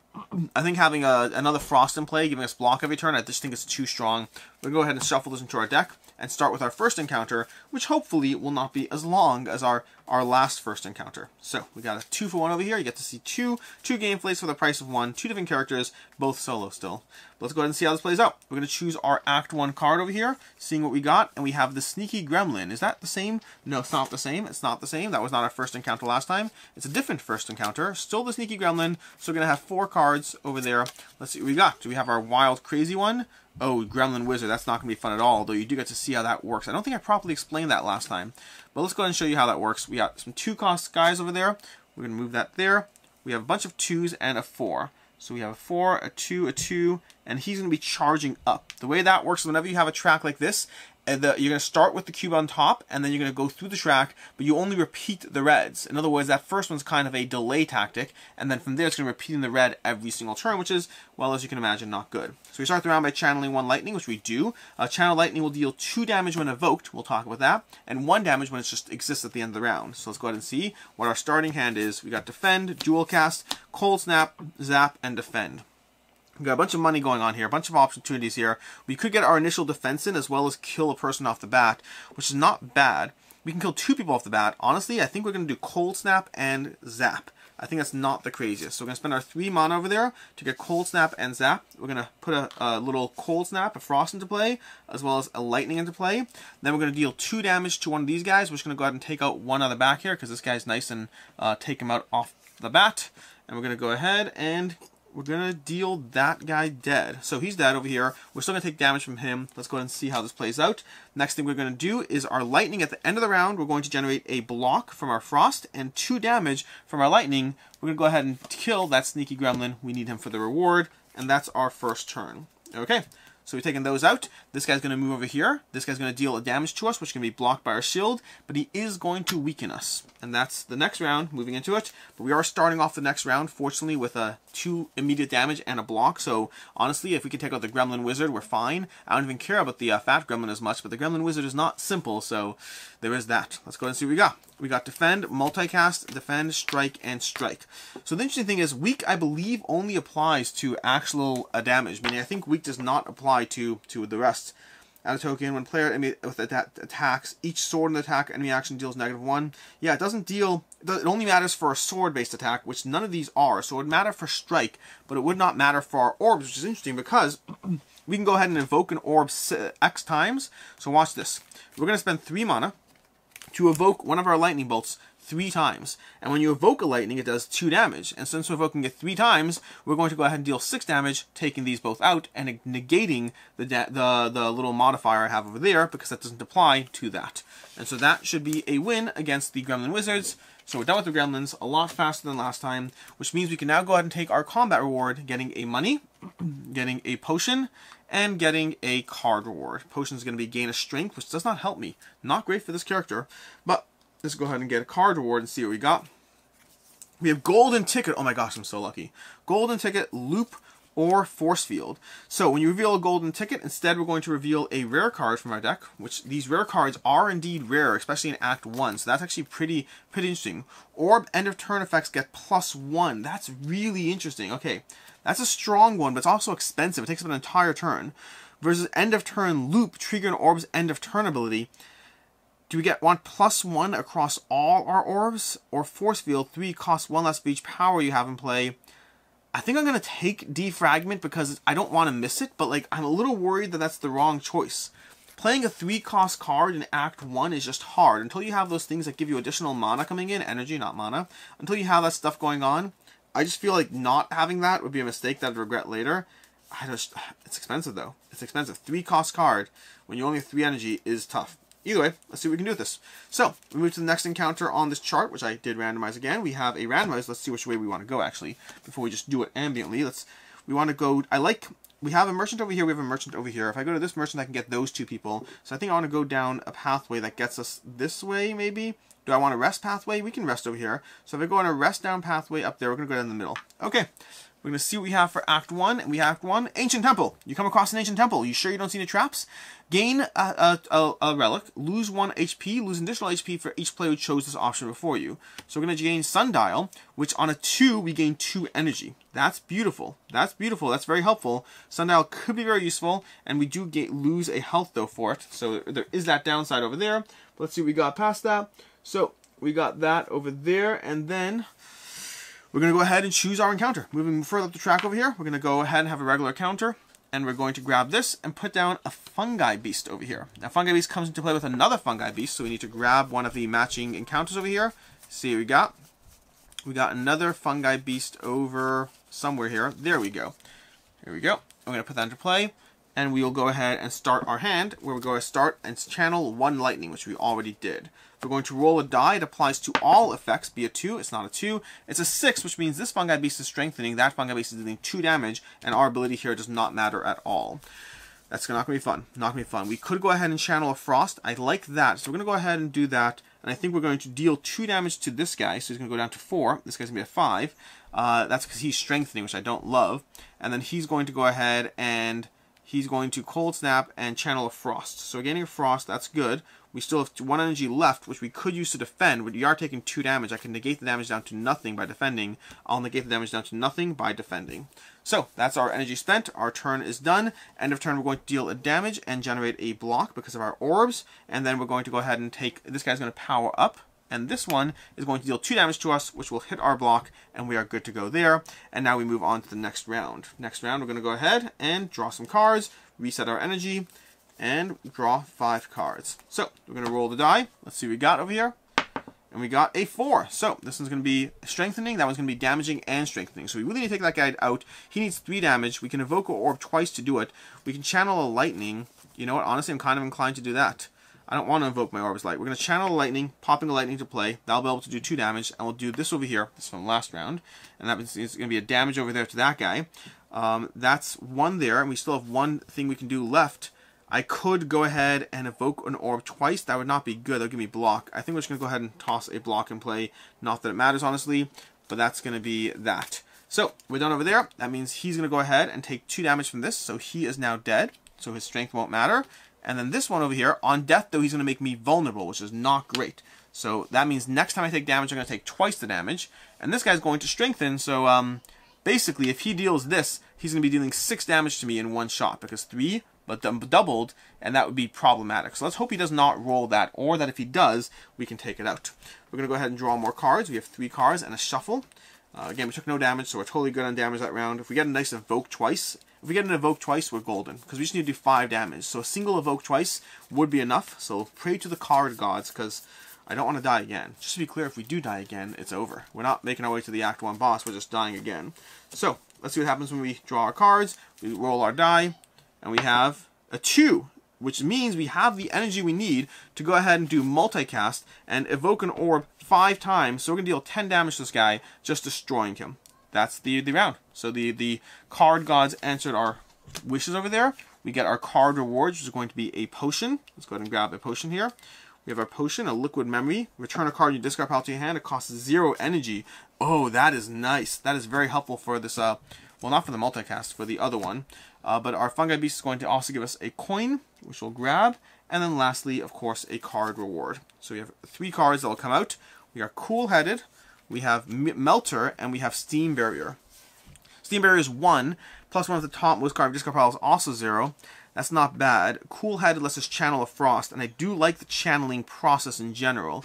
I think having a, another Frost in play, giving us block every turn, I just think it's too strong. We'll go ahead and shuffle this into our deck and start with our first encounter, which hopefully will not be as long as our, our last first encounter. So we got a two for one over here. You get to see two two gameplays for the price of one, two different characters, both solo still. let's go ahead and see how this plays out. We're going to choose our Act 1 card over here, seeing what we got, and we have the Sneaky Gremlin. Is that the same? No, it's not the same. It's not the same. That was not our first encounter last time. It's a different first encounter. Still the Sneaky Gremlin, so we're going to have four cards over there. Let's see what we got. Do we have our Wild Crazy one? Oh, Gremlin Wizard, that's not going to be fun at all, though you do get to see how that works. I don't think I properly explained that last time, but let's go ahead and show you how that works. We got some two-cost guys over there. We're going to move that there. We have a bunch of twos and a four. So we have a four, a two, a two, and he's going to be charging up. The way that works is whenever you have a track like this, the, you're going to start with the cube on top, and then you're going to go through the track, but you only repeat the reds. In other words, that first one's kind of a delay tactic, and then from there it's going to repeat in the red every single turn, which is, well, as you can imagine, not good. So we start the round by channeling one lightning, which we do. Uh, channel lightning will deal two damage when evoked, we'll talk about that, and one damage when it just exists at the end of the round. So let's go ahead and see what our starting hand is. We got defend, dual cast, cold snap, zap, and defend. We've got a bunch of money going on here, a bunch of opportunities here. We could get our initial defense in as well as kill a person off the bat, which is not bad. We can kill two people off the bat. Honestly, I think we're going to do Cold Snap and Zap. I think that's not the craziest. So we're going to spend our three mana over there to get Cold Snap and Zap. We're going to put a, a, little Cold Snap, a Frost into play, as well as a Lightning into play. Then we're going to deal two damage to one of these guys. We're just going to go ahead and take out one on the back here, because this guy's nice and uh, take him out off the bat. And we're going to go ahead and we're gonna deal that guy dead. So he's dead over here. We're still gonna take damage from him. Let's go ahead and see how this plays out. Next thing we're gonna do is our lightning at the end of the round. We're going to generate a block from our frost and two damage from our lightning. We're gonna go ahead and kill that sneaky gremlin. We need him for the reward, and that's our first turn. Okay. So we've taken those out. This guy's going to move over here. This guy's going to deal a damage to us, which can be blocked by our shield, but he is going to weaken us. And that's the next round, moving into it. But we are starting off the next round, fortunately, with a two immediate damage and a block. So honestly, if we can take out the Gremlin Wizard, we're fine. I don't even care about the uh, Fat Gremlin as much, but the Gremlin Wizard is not simple, so there is that. Let's go and see what we got. We got Defend, Multicast, Defend, Strike, and Strike. So the interesting thing is, Weak, I believe, only applies to actual uh, damage, meaning I think Weak does not apply to, to the rest. Add a token when player enemy with attacks. Each sword in the attack enemy action deals negative one. Yeah, it doesn't deal. It only matters for a sword-based attack, which none of these are. So it would matter for strike, but it would not matter for our orbs, which is interesting because <clears throat> we can go ahead and invoke an orb X times. So watch this. We're going to spend three mana to evoke one of our lightning bolts three times. And when you evoke a lightning, it does two damage. And since we're evoking it three times, we're going to go ahead and deal six damage, taking these both out and negating the, the, the little modifier I have over there because that doesn't apply to that. And so that should be a win against the Gremlin Wizards. So we're done with the Gremlins a lot faster than last time, which means we can now go ahead and take our combat reward, getting a money, <clears throat> getting a potion, and getting a card reward. Potion is going to be gain a strength, which does not help me. Not great for this character, but Let's go ahead and get a card reward and see what we got. We have Golden Ticket. Oh my gosh, I'm so lucky. Golden Ticket, Loop, or Force Field. So when you reveal a Golden Ticket, instead we're going to reveal a rare card from our deck, which these rare cards are indeed rare, especially in Act 1. So that's actually pretty, pretty interesting. Orb End of Turn effects get plus 1. That's really interesting. Okay, that's a strong one, but it's also expensive. It takes up an entire turn. Versus End of Turn Loop, trigger an Orb's End of Turn ability do we get one plus one across all our orbs? Or force field, three costs one less for each power you have in play. I think I'm going to take defragment because I don't want to miss it, but like I'm a little worried that that's the wrong choice. Playing a three cost card in Act 1 is just hard. Until you have those things that give you additional mana coming in, energy, not mana, until you have that stuff going on, I just feel like not having that would be a mistake that I'd regret later. I just, it's expensive though. It's expensive. Three cost card when you only have three energy is tough. Either way, let's see what we can do with this. So, we move to the next encounter on this chart, which I did randomize again. We have a randomize. Let's see which way we want to go, actually, before we just do it ambiently. Let's. We want to go... I like... We have a merchant over here, we have a merchant over here. If I go to this merchant, I can get those two people. So I think I want to go down a pathway that gets us this way, maybe? Do I want a rest pathway? We can rest over here. So if I go on a rest down pathway up there, we're going to go down the middle. Okay. We're going to see what we have for Act 1. We have Act 1, Ancient Temple. You come across an Ancient Temple. You sure you don't see any traps? Gain a, a, a, a, relic, lose 1 HP, lose additional HP for each player who chose this option before you. So we're going to gain Sundial, which on a 2, we gain 2 energy. That's beautiful. That's beautiful. That's very helpful. Sundial could be very useful, and we do get, lose a health, though, for it. So there is that downside over there. But let's see what we got past that. So we got that over there, and then we're going to go ahead and choose our encounter. Moving further up the track over here, we're going to go ahead and have a regular counter. And we're going to grab this and put down a fungi beast over here. Now fungi beast comes into play with another fungi beast, so we need to grab one of the matching encounters over here. See what we got. We got another fungi beast over somewhere here. There we go. Here we go. I'm going to put that into play. And we will go ahead and start our hand, where we're going to start and channel one lightning, which we already did. We're going to roll a die. It applies to all effects. Be a 2. It's not a 2. It's a 6, which means this Fungi Beast is strengthening. That Fungi Beast is doing 2 damage. And our ability here does not matter at all. That's not going to be fun. Not going to be fun. We could go ahead and channel a Frost. I like that. So we're going to go ahead and do that. And I think we're going to deal 2 damage to this guy. So he's going to go down to 4. This guy's going to be a 5. Uh, that's because he's strengthening, which I don't love. And then he's going to go ahead and he's going to Cold Snap and channel a Frost. So getting a Frost, that's good. We still have one energy left, which we could use to defend, but we are taking two damage. I can negate the damage down to nothing by defending. I'll negate the damage down to nothing by defending. So, that's our energy spent. Our turn is done. End of turn, we're going to deal a damage and generate a block because of our orbs. And then we're going to go ahead and take, this guy's going to power up. And this one is going to deal 2 damage to us, which will hit our block, and we are good to go there. And now we move on to the next round. Next round, we're going to go ahead and draw some cards, reset our energy, and draw five cards. So, we're going to roll the die. Let's see what we got over here. and we got a 4. So this one's going to be strengthening, that one's going to be damaging and strengthening. So we really need to take that guy out. He needs 3 damage. We can evoke an orb twice to do it. We can channel a lightning. You know what, honestly I'm kind of inclined to do that. I don't want to invoke my Orb's Light. We're going to channel a lightning, popping the lightning to play. That'll be able to do 2 damage, and we'll do this over here. This from last round. And that means it's going to be a damage over there to that guy. Um, that's one there, and we still have one thing we can do left I could go ahead and evoke an orb twice. That would not be good. That would give me block. I think we're just going to go ahead and toss a block and play. Not that it matters, honestly, but that's going to be that. So, we're done over there. That means he's going to go ahead and take 2 damage from this, so he is now dead. So his strength won't matter. And then this one over here, on death, though, he's going to make me vulnerable, which is not great. So that means next time I take damage, I'm going to take twice the damage. And this guy's going to strengthen, so um, basically, if he deals this, he's going to be dealing 6 damage to me in one shot, because 3 but doubled, and that would be problematic. So let's hope he does not roll that, or that if he does, we can take it out. We're going to go ahead and draw more cards. We have three cards and a shuffle. Uh, again, we took no damage, so we're totally good on damage that round. If we get a nice evoke twice, if we get an evoke twice, we're golden, because we just need to do five damage. So a single evoke twice would be enough, so pray to the card gods, because I don't want to die again. Just to be clear, if we do die again, it's over. We're not making our way to the Act 1 boss, we're just dying again. So, let's see what happens when we draw our cards. We roll our die, and we have a 2, which means we have the energy we need to go ahead and do multicast and evoke an orb 5 times, so we're going to deal 10 damage to this guy, just destroying him. That's the, the round. So the, the card gods answered our wishes over there. We get our card rewards, which is going to be a potion. Let's go ahead and grab a potion here. We have our potion, a liquid memory. Return a card you discard pile to your hand. It costs zero energy. Oh, that is nice. That is very helpful for this uh, well, not for the multicast, for the other one. Uh, but our Fungi Beast is going to also give us a coin, which we'll grab. And then lastly, of course, a card reward. So we have three cards that will come out. We are Cool Headed, we have Melter, and we have Steam Barrier. Steam Barrier is 1, plus 1 at the top, most card discard pile is also 0. That's not bad. Cool Headed lets us channel a Frost, and I do like the channeling process in general.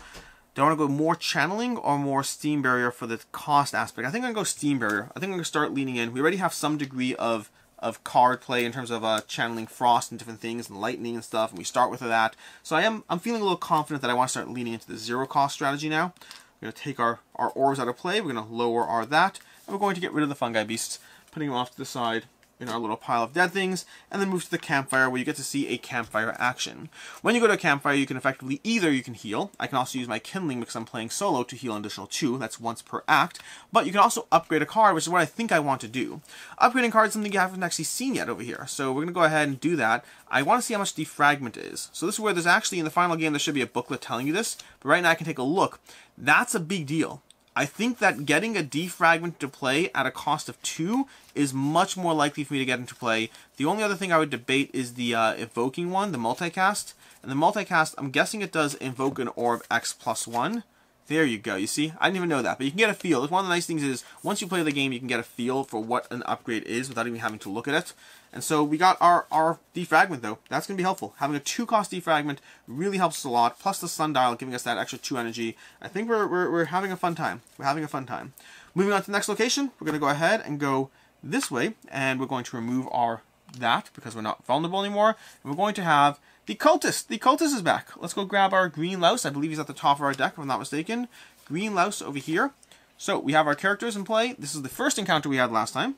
Do I want to go more channeling or more steam barrier for the cost aspect? I think I'm going to go steam barrier. I think I'm going to start leaning in. We already have some degree of of card play in terms of uh, channeling frost and different things and lightning and stuff, and we start with that. So I am I'm feeling a little confident that I want to start leaning into the zero cost strategy now. We're going to take our, our orbs out of play, we're going to lower our that, and we're going to get rid of the fungi beasts, putting them off to the side in our little pile of dead things, and then move to the campfire where you get to see a campfire action. When you go to a campfire, you can effectively either you can heal. I can also use my kindling because I'm playing solo to heal an additional two. That's once per act. But you can also upgrade a card, which is what I think I want to do. Upgrading cards is something you haven't actually seen yet over here. So we're going to go ahead and do that. I want to see how much defragment is. So this is where there's actually, in the final game, there should be a booklet telling you this. But right now I can take a look. That's a big deal. I think that getting a defragment to play at a cost of 2 is much more likely for me to get into play. The only other thing I would debate is the uh, evoking one, the multicast. And the multicast, I'm guessing it does invoke an orb X plus 1. There you go. You see, I didn't even know that, but you can get a feel. One of the nice things is once you play the game, you can get a feel for what an upgrade is without even having to look at it. And so we got our, our defragment though. That's going to be helpful. Having a two cost defragment really helps us a lot. Plus the sundial giving us that extra two energy. I think we're, we're, we're having a fun time. We're having a fun time. Moving on to the next location, we're going to go ahead and go this way, and we're going to remove our that because we're not vulnerable anymore. And we're going to have the cultist. The cultist is back. Let's go grab our green louse. I believe he's at the top of our deck, if I'm not mistaken. Green louse over here. So we have our characters in play. This is the first encounter we had last time.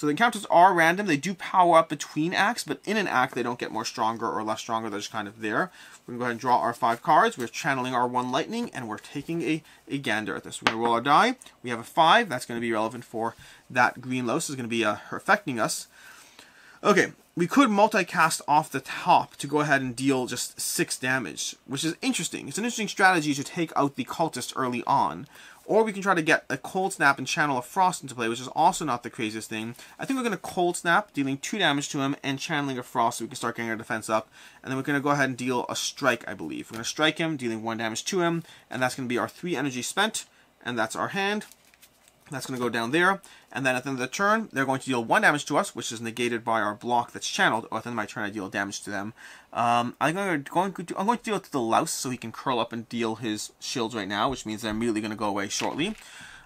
So the encounters are random. They do power up between acts, but in an act they don't get more stronger or less stronger. They're just kind of there. We're going to go ahead and draw our five cards. We're channeling our one lightning, and we're taking a, a gander at this. We're going to roll our die. We have a five. That's going to be relevant for that green louse. is going to be uh, affecting us. Okay, we could multicast off the top to go ahead and deal just 6 damage, which is interesting. It's an interesting strategy to take out the cultist early on. Or we can try to get a Cold Snap and channel a Frost into play, which is also not the craziest thing. I think we're going to Cold Snap, dealing 2 damage to him, and channeling a Frost so we can start getting our defense up. And then we're going to go ahead and deal a Strike, I believe. We're going to strike him, dealing 1 damage to him, and that's going to be our 3 energy spent, and that's our hand. That's going to go down there. And then at the end of the turn, they're going to deal one damage to us, which is negated by our block that's channeled. Or at the end of my turn, I deal damage to them. Um, I'm going to, going to I'm going to deal it to the louse so he can curl up and deal his shields right now, which means they're immediately going to go away shortly.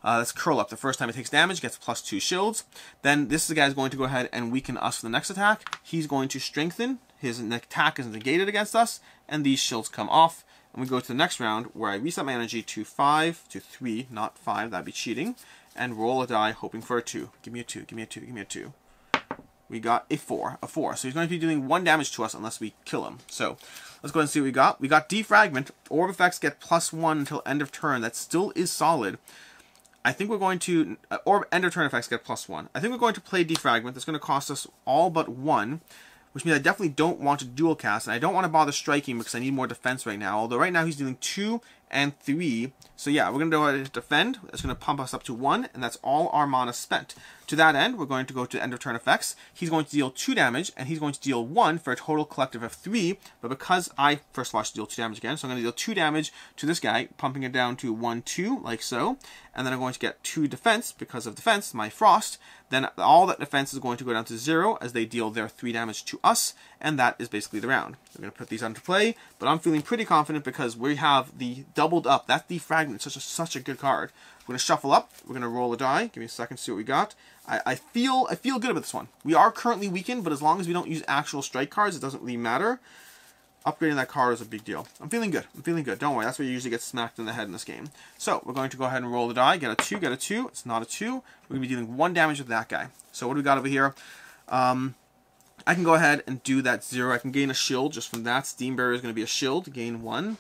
Uh, let's curl up. The first time it takes damage, gets plus two shields. Then this guy is going to go ahead and weaken us for the next attack. He's going to strengthen. His attack is negated against us, and these shields come off. and we go to the next round where I reset my energy to 5, to 3, not 5, that'd be cheating, and roll a die hoping for a 2. Give me a 2, give me a 2, give me a 2. We got a 4, a 4. So he's going to be doing 1 damage to us unless we kill him. So let's go and see what we got. We got Defragment. Orb effects get plus 1 until end of turn. That still is solid. I think we're going to, uh, or end of turn effects get plus one. I think we're going to play Defragment. That's going to cost us all but one which means I definitely don't want to dual cast, and I don't want to bother striking because I need more defense right now. Although right now he's doing two and three. So yeah, we're going to go ahead and defend. That's going to pump us up to one, and that's all our mana spent. To that end, we're going to go to end of turn effects. He's going to deal two damage, and he's going to deal one for a total collective of three. But because I first all deal two damage again, so I'm going to deal two damage to this guy, pumping it down to one, two, like so. And then I'm going to get two defense because of defense, my frost. Then all that defense is going to go down to zero as they deal their three damage to us, and that is basically the round. We're going to put these onto play, but I'm feeling pretty confident because we have the doubled up. That's Defragment, such a such a good card. We're going to shuffle up. We're going to roll a die. Give me a second see what we got. I, I feel I feel good about this one. We are currently weakened, but as long as we don't use actual strike cards, it doesn't really matter. Upgrading that card is a big deal. I'm feeling good. I'm feeling good. Don't worry. That's where you usually get smacked in the head in this game. So we're going to go ahead and roll the die. Get a 2, get a 2. It's not a 2. We're going to be dealing 1 damage with that guy. So what do we got over here? Um, I can go ahead and do that 0. I can gain a shield just from that. Steam Barrier is going to be a shield. Gain 1.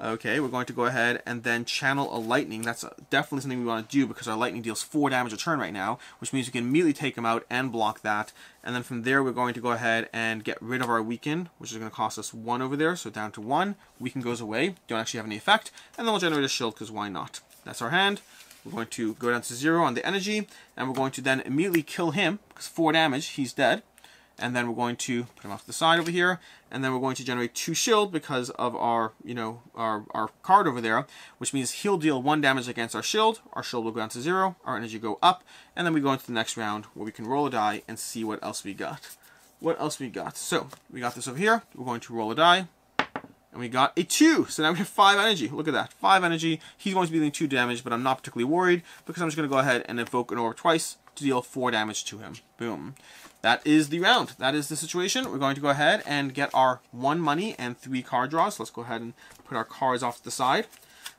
Okay, we're going to go ahead and then channel a lightning. That's definitely something we want to do because our lightning deals 4 damage a turn right now, which means we can immediately take him out and block that. And then from there, we're going to go ahead and get rid of our weaken, which is going to cost us 1 over there, so down to 1. Weaken goes away, don't actually have any effect. And then we'll generate a shield because why not? That's our hand. We're going to go down to 0 on the energy, and we're going to then immediately kill him because 4 damage, he's dead and then we're going to put him off to the side over here, and then we're going to generate two shield because of our, you know, our, our card over there, which means he'll deal one damage against our shield, our shield will go down to zero, our energy go up, and then we go into the next round where we can roll a die and see what else we got. What else we got? So, we got this over here, we're going to roll a die, and we got a 2. So now we have 5 energy. Look at that. 5 energy. He's going to be dealing 2 damage, but I'm not particularly worried because I'm just going to go ahead and invoke an orb twice to deal 4 damage to him. Boom that is the round. That is the situation. We're going to go ahead and get our one money and three card draws. Let's go ahead and put our cards off to the side.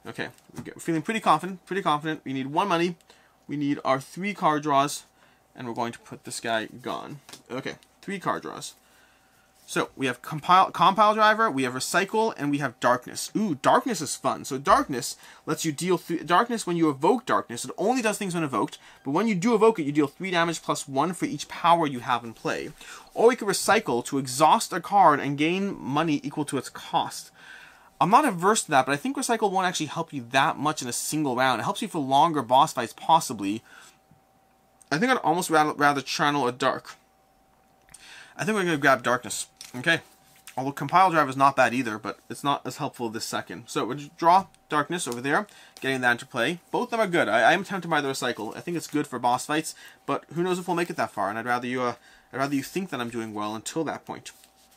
Okay, we're feeling pretty confident, pretty confident. We need one money, we need our three card draws, and we're going to put this guy gone. Okay, three card draws. So we have compile, compile driver, we have recycle, and we have darkness. Ooh, darkness is fun. So darkness lets you deal darkness when you evoke darkness. It only does things when evoked, but when you do evoke it, you deal three damage plus one for each power you have in play. Or we could recycle to exhaust a card and gain money equal to its cost. I'm not averse to that, but I think recycle won't actually help you that much in a single round. It helps you for longer boss fights, possibly. I think I'd almost rather, rather channel a dark. I think we're going to grab darkness. Okay. Although compile drive is not bad either, but it's not as helpful this second. So we'll draw darkness over there, getting that into play. Both of them are good. I, I am tempted by the recycle. I think it's good for boss fights, but who knows if we'll make it that far? And I'd rather you, uh, I'd rather you think that I'm doing well until that point.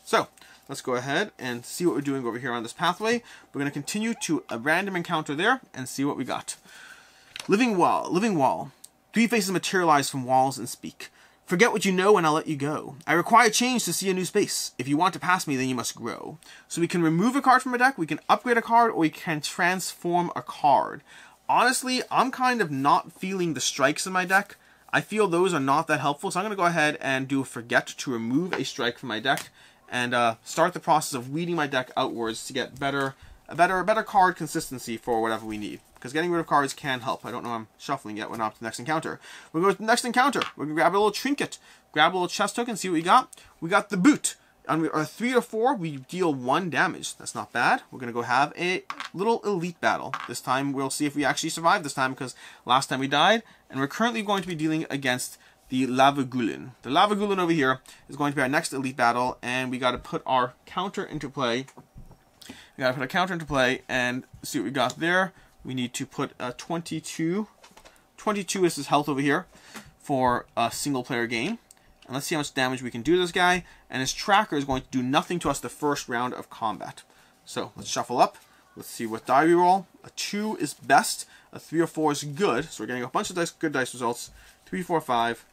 So let's go ahead and see what we're doing over here on this pathway. We're going to continue to a random encounter there and see what we got. Living wall, living wall. Three faces materialize from walls and speak. Forget what you know and I'll let you go. I require change to see a new space. If you want to pass me, then you must grow. So we can remove a card from a deck, we can upgrade a card, or we can transform a card. Honestly, I'm kind of not feeling the strikes in my deck. I feel those are not that helpful, so I'm going to go ahead and do a forget to remove a strike from my deck and uh, start the process of weeding my deck outwards to get better, a better, a better card consistency for whatever we need because getting rid of cards can help. I don't know I'm shuffling yet. We're not to the next encounter. We're going to the next encounter. We're going to grab a little trinket, grab a little chest token, see what we got. We got the boot. On our three or four, we deal one damage. That's not bad. We're going to go have a little elite battle. This time, we'll see if we actually survive this time, because last time we died, and we're currently going to be dealing against the Lagavulin. The Lagavulin over here is going to be our next elite battle, and we got to put our counter into play. We got to put a counter into play and see what we got there we need to put a 22. 22 is his health over here for a single player game. And let's see how much damage we can do to this guy. And his tracker is going to do nothing to us the first round of combat. So let's shuffle up. Let's see what die we roll. A 2 is best. A 3 or 4 is good. So we're getting a bunch of dice, good dice results. 3, 4, 5.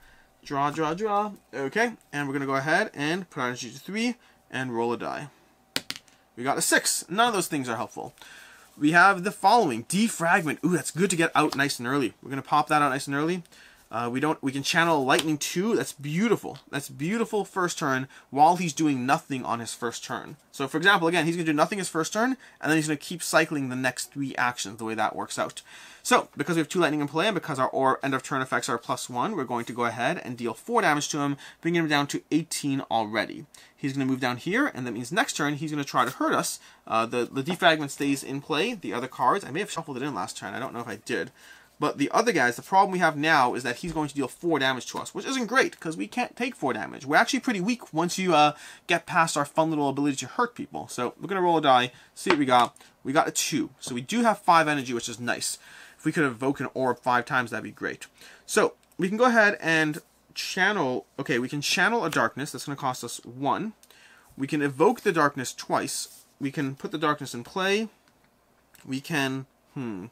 Draw, draw, draw. Okay. And we're going to go ahead and put our energy to 3 and roll a die. We got a 6. None of those things are helpful. We have the following. Defragment. Ooh, that's good to get out nice and early. We're going to pop that out nice and early. Uh, we don't. We can channel lightning too That's beautiful. That's beautiful first turn while he's doing nothing on his first turn. So for example, again, he's gonna do nothing his first turn, and then he's gonna keep cycling the next three actions. The way that works out. So because we have two lightning in play, and because our or end of turn effects are plus one, we're going to go ahead and deal four damage to him, bringing him down to 18 already. He's going to move down here, and that means next turn he's going to try to hurt us. Uh, the the defragment stays in play. The other cards, I may have shuffled it in last turn. I don't know if I did. But the other guys, the problem we have now is that he's going to deal 4 damage to us, which isn't great, because we can't take 4 damage. We're actually pretty weak once you uh, get past our fun little ability to hurt people. So we're going to roll a die, see what we got. We got a 2, so we do have 5 energy, which is nice. If we could evoke an orb 5 times, that'd be great. So we can go ahead and channel, okay, we can channel a darkness, that's going to cost us 1. We can evoke the darkness twice. We can put the darkness in play. We can, hmm,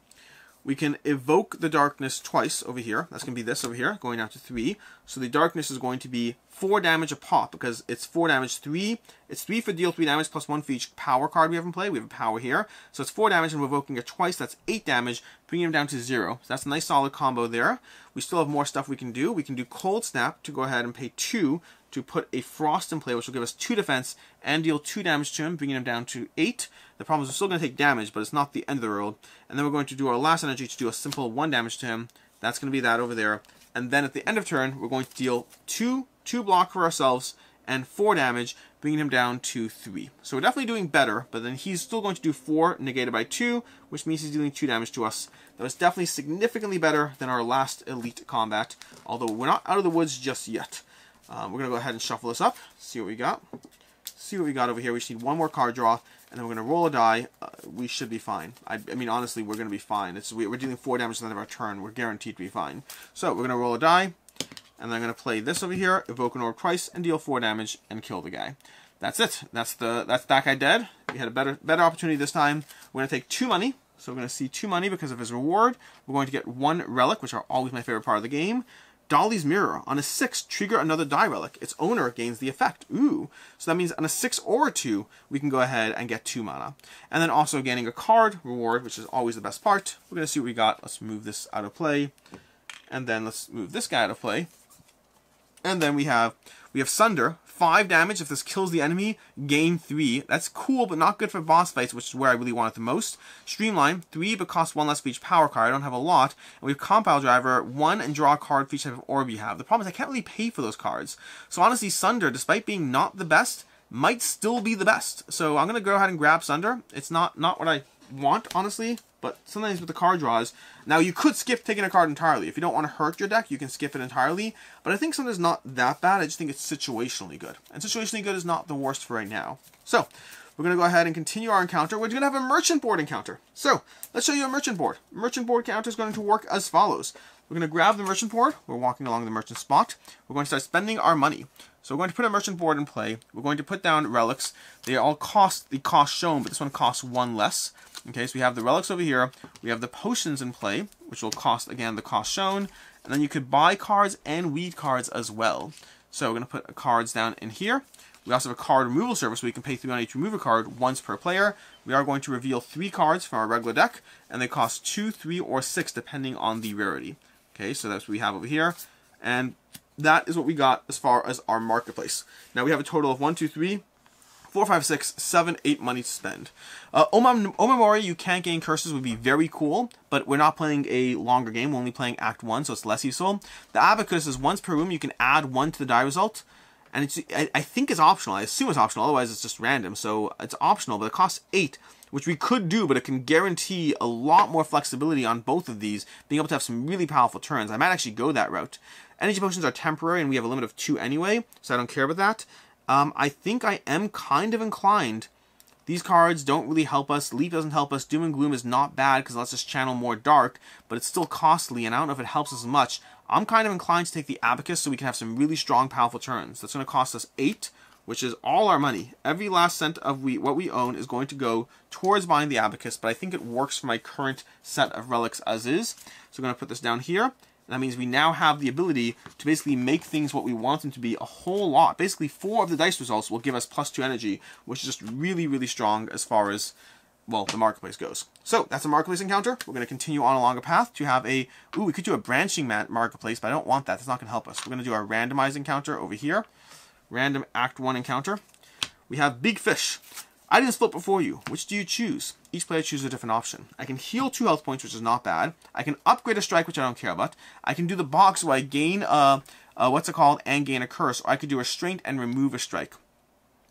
we can evoke the darkness twice over here. That's going to be this over here, going down to 3. So the darkness is going to be 4 damage a pop, because it's 4 damage, 3. It's 3 for deal 3 damage, plus 1 for each power card we have in play. We have a power here. So it's 4 damage, and we're evoking it twice. That's 8 damage, bringing him down to 0. So that's a nice solid combo there. We still have more stuff we can do. We can do Cold Snap to go ahead and pay 2 to put a Frost in play, which will give us 2 defense and deal 2 damage to him, bringing him down to 8. The problem is we're still going to take damage, but it's not the end of the world. And then we're going to do our last energy to do a simple 1 damage to him. That's going to be that over there. And then at the end of turn, we're going to deal 2, 2 block for ourselves, and 4 damage, bringing him down to 3. So we're definitely doing better, but then he's still going to do 4 negated by 2, which means he's dealing 2 damage to us. That was definitely significantly better than our last Elite combat, although we're not out of the woods just yet. Um, we're going to go ahead and shuffle this up, see what we got. See what we got over here. We just need one more card draw, and then we're going to roll a die. Uh, we should be fine. I, I, mean, honestly, we're going to be fine. It's we, are dealing 4 damage at the end of our turn. We're guaranteed to be fine. So, we're going to roll a die, and then I'm going to play this over here, evoke an orb twice, and deal 4 damage, and kill the guy. That's it. That's the that's that guy dead. We had a better better opportunity this time. We're going to take 2 money, so we're going to see 2 money because of his reward. We're going to get 1 relic, which are always my favorite part of the game. Dolly's Mirror. On a 6, trigger another die relic. Its owner gains the effect. Ooh. So that means on a 6 or a 2, we can go ahead and get 2 mana. And then also gaining a card reward, which is always the best part. We're going to see what we got. Let's move this out of play. And then let's move this guy out of play. And then we have we have Sunder, 5 damage if this kills the enemy, gain 3. That's cool, but not good for boss fights, which is where I really want it the most. Streamline, 3 but costs 1 less for each power card. I don't have a lot. And we have Compile Driver, 1 and draw a card for each type of orb you have. The problem is I can't really pay for those cards. So honestly, Sunder, despite being not the best, might still be the best. So I'm going to go ahead and grab Sunder. It's not, not what I want, honestly. But sometimes with the card draws, now you could skip taking a card entirely. If you don't want to hurt your deck, you can skip it entirely. But I think sometimes not that bad. I just think it's situationally good. And situationally good is not the worst for right now. So, we're going to go ahead and continue our encounter. We're going to have a merchant board encounter. So, let's show you a merchant board. Merchant board counter is going to work as follows. We're going to grab the merchant board. We're walking along the merchant spot. We're going to start spending our money. So we're going to put a merchant board in play. We're going to put down relics. They all cost the cost shown, but this one costs one less. Okay, so we have the relics over here. We have the potions in play, which will cost, again, the cost shown. And then you could buy cards and weed cards as well. So we're going to put cards down in here. We also have a card removal service where you can pay 3 on each remove a card once per player. We are going to reveal 3 cards from our regular deck, and they cost 2, 3, or 6 depending on the rarity. Okay, so that's what we have over here. And that is what we got as far as our marketplace. Now we have a total of 1, 2, 3, 4, 5, 6, 7, 8 money to spend. Uh, Omam Omamori, you can't gain curses would be very cool, but we're not playing a longer game. We're only playing Act 1, so it's less useful. The Abacus is once per room. You can add 1 to the die result. And it's, I, I think it's optional. I assume it's optional. Otherwise, it's just random. So it's optional, but it costs 8 which we could do, but it can guarantee a lot more flexibility on both of these, being able to have some really powerful turns. I might actually go that route. Energy potions are temporary, and we have a limit of two anyway, so I don't care about that. Um, I think I am kind of inclined. These cards don't really help us. Leap doesn't help us. Doom and Gloom is not bad because it lets us channel more dark, but it's still costly, and I don't know if it helps us much. I'm kind of inclined to take the Abacus so we can have some really strong, powerful turns. That's going to cost us 8, which is all our money. Every last cent of we what we own is going to go towards buying the Abacus, but I think it works for my current set of relics as is. So I'm going to put this down here, that means we now have the ability to basically make things what we want them to be a whole lot. Basically, four of the dice results will give us plus two energy, which is just really, really strong as far as, well, the marketplace goes. So, that's a marketplace encounter. We're going to continue on along a path to have a, ooh, we could do a branching marketplace, but I don't want that. That's not going to help us. We're going to do our randomized encounter over here. Random Act 1 encounter. We have Big Fish. I didn't split before you. Which do you choose? Each player chooses a different option. I can heal two health points, which is not bad. I can upgrade a strike, which I don't care about. I can do the box where I gain a, a what's it called, and gain a curse. Or I could do a restraint and remove a strike.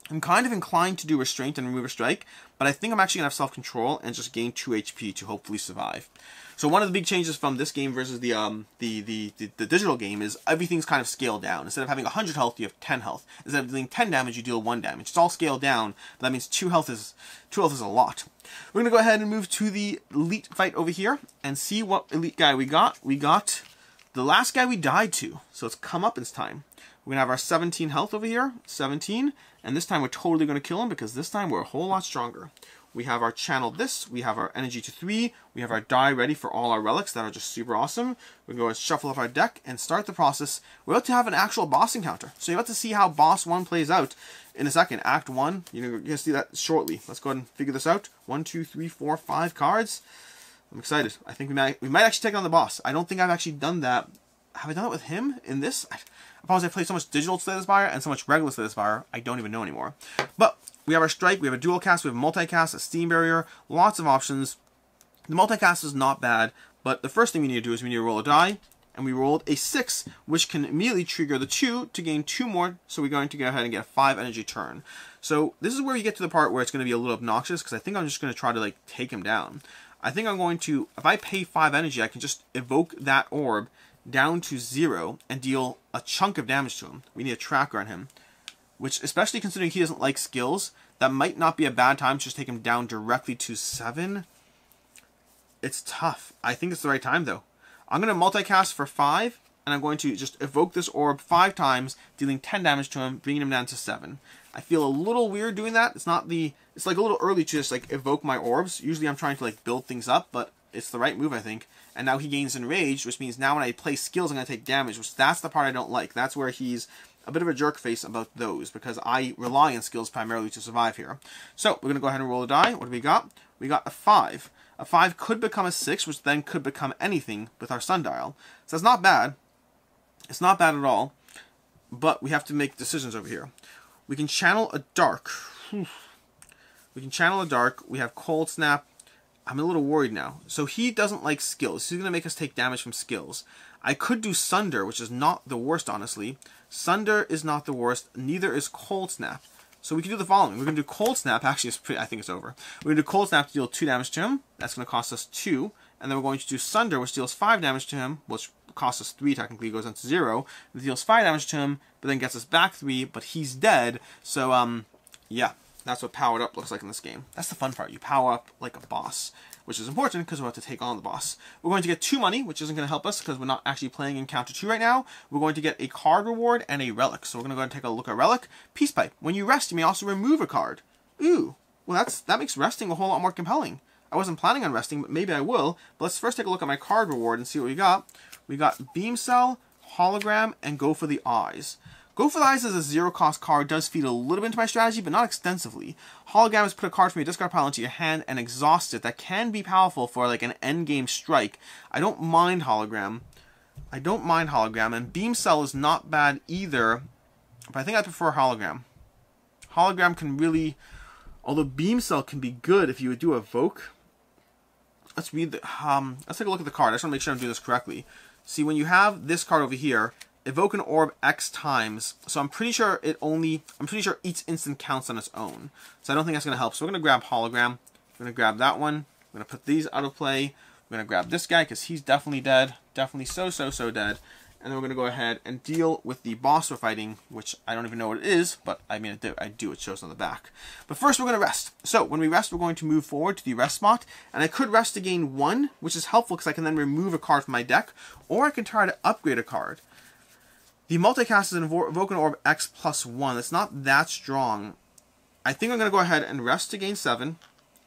I'm kind of inclined to do restraint and remove a strike, but I think I'm actually going to have self-control and just gain 2 HP to hopefully survive. So one of the big changes from this game versus the um the, the, the, the, digital game is everything's kind of scaled down. Instead of having 100 health, you have 10 health. Instead of dealing 10 damage, you deal 1 damage. It's all scaled down, but that means 2 health is 2 health is a lot. We're going to go ahead and move to the elite fight over here and see what elite guy we got. We got the last guy we died to. So it's comeuppance time. We're going to have our 17 health over here, 17, and this time we're totally going to kill him because this time we're a whole lot stronger. We have our channel this, we have our energy to 3, we have our die ready for all our relics that are just super awesome. We go and shuffle up our deck and start the process. We're about to have an actual boss encounter. So you're about to see how boss 1 plays out in a second. Act 1, you're going to see that shortly. Let's go ahead and figure this out. One, two, three, four, five cards. I'm excited. I think we might, we might actually take on the boss. I don't think I've actually done that. Have I done it with him in this? I, Apologize, I played so much digital Slay and so much regular Slay I don't even know anymore. But we have our strike, we have a dual cast, we have a multicast, a steam barrier, lots of options. The multicast is not bad, but the first thing we need to do is we need to roll a die, and we rolled a 6, which can immediately trigger the 2 to gain 2 more, so we're going to go ahead and get a 5 energy turn. So this is where you get to the part where it's going to be a little obnoxious, because I think I'm just going to try to like take him down. I think I'm going to, if I pay 5 energy, I can just evoke that orb down to 0 and deal a chunk of damage to him. We need a tracker on him. Which, especially considering he doesn't like skills, that might not be a bad time to just take him down directly to 7. It's tough. I think it's the right time, though. I'm going to multicast for 5, and I'm going to just evoke this orb 5 times, dealing 10 damage to him, bringing him down to 7. I feel a little weird doing that. It's not the... It's like a little early to just, like, evoke my orbs. Usually I'm trying to, like, build things up, but it's the right move, I think. And now he gains enraged, which means now when I play skills, I'm going to take damage, which that's the part I don't like. That's where he's a bit of a jerk face about those, because I rely on skills primarily to survive here. So, we're going to go ahead and roll a die. What do we got? We got a 5. A 5 could become a 6, which then could become anything with our sundial. So it's not bad. It's not bad at all. But we have to make decisions over here. We can channel a dark. We can channel a dark. We have cold snap. I'm a little worried now. So he doesn't like skills. He's going to make us take damage from skills. I could do Sunder, which is not the worst, honestly. Sunder is not the worst. Neither is Cold Snap. So we can do the following. We're going to do Cold Snap. Actually, pretty, I think it's over. We're going to do Cold Snap to deal 2 damage to him. That's going to cost us 2. And then we're going to do Sunder, which deals 5 damage to him, which costs us 3, technically goes down to 0. It deals 5 damage to him, but then gets us back 3, but he's dead. So, um, yeah. That's what powered up looks like in this game. That's the fun part. You power up like a boss, which is important because we're about to take on the boss. We're going to get two money, which isn't going to help us because we're not actually playing Encounter 2 right now. We're going to get a card reward and a relic. So we're going to go and take a look at a relic. Peace Pipe. When you rest, you may also remove a card. Ooh. Well, that's that makes resting a whole lot more compelling. I wasn't planning on resting, but maybe I will. But let's first take a look at my card reward and see what we got. We got Beam Cell, Hologram, and Go for the Eyes. Go for the Eyes as a zero cost card does feed a little bit into my strategy, but not extensively. Hologram is put a card from your discard pile into your hand and exhaust it. That can be powerful for like an endgame strike. I don't mind Hologram. I don't mind Hologram, and Beam Cell is not bad either, but I think I prefer Hologram. Hologram can really, although Beam Cell can be good if you would do Evoke. Let's read the, um, let's take a look at the card. I just want to make sure I'm doing this correctly. See, when you have this card over here, evoke an orb X times. So I'm pretty sure it only, I'm pretty sure each instant counts on its own. So I don't think that's going to help. So we're going to grab hologram. We're going to grab that one. We're going to put these out of play. We're going to grab this guy because he's definitely dead. Definitely so, so, so dead. And then we're going to go ahead and deal with the boss we're fighting, which I don't even know what it is, but I mean, I do. It shows on the back. But first, we're going to rest. So when we rest, we're going to move forward to the rest spot. And I could rest to gain one, which is helpful because I can then remove a card from my deck. Or I can try to upgrade a card. The multicast is an Evoke Orb X plus 1. It's not that strong. I think I'm going to go ahead and rest to gain 7,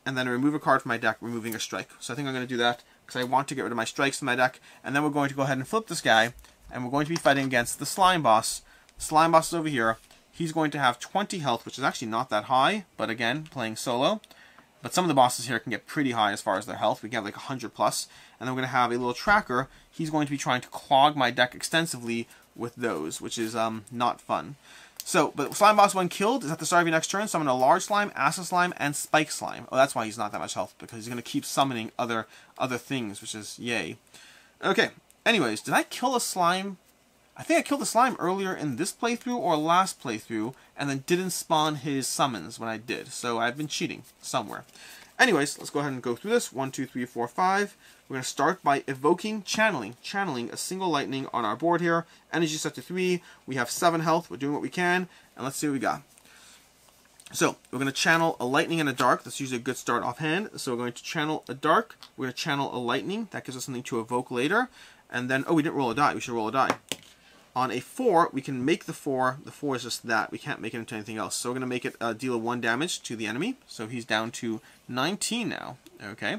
and then remove a card from my deck, removing a strike. So I think I'm going to do that, because I want to get rid of my strikes in my deck. And then we're going to go ahead and flip this guy, and we're going to be fighting against the slime boss. Slime boss is over here. He's going to have 20 health, which is actually not that high, but again, playing solo. But some of the bosses here can get pretty high as far as their health. We can have like 100 plus. And then we're going to have a little tracker. He's going to be trying to clog my deck extensively with those, which is um, not fun. So, but Slime Boss 1 killed is at the start of your next turn. Summon a large slime, acid slime, and spike slime. Oh, that's why he's not that much health, because he's going to keep summoning other other things, which is yay. Okay, anyways, did I kill a slime? I think I killed the slime earlier in this playthrough or last playthrough, and then didn't spawn his summons when I did. So I've been cheating somewhere. Anyways, let's go ahead and go through this. One, two, three, four, five. We're going to start by evoking channeling, channeling a single lightning on our board here. Energy set to 3. We have 7 health. We're doing what we can. And let's see what we got. So, we're going to channel a lightning and a dark. That's usually a good start offhand. So we're going to channel a dark. We're going to channel a lightning. That gives us something to evoke later. And then, oh, we didn't roll a die. We should roll a die. On a 4, we can make the 4. The 4 is just that. We can't make it into anything else. So we're going to make it uh, deal 1 damage to the enemy. So he's down to 19 now. Okay.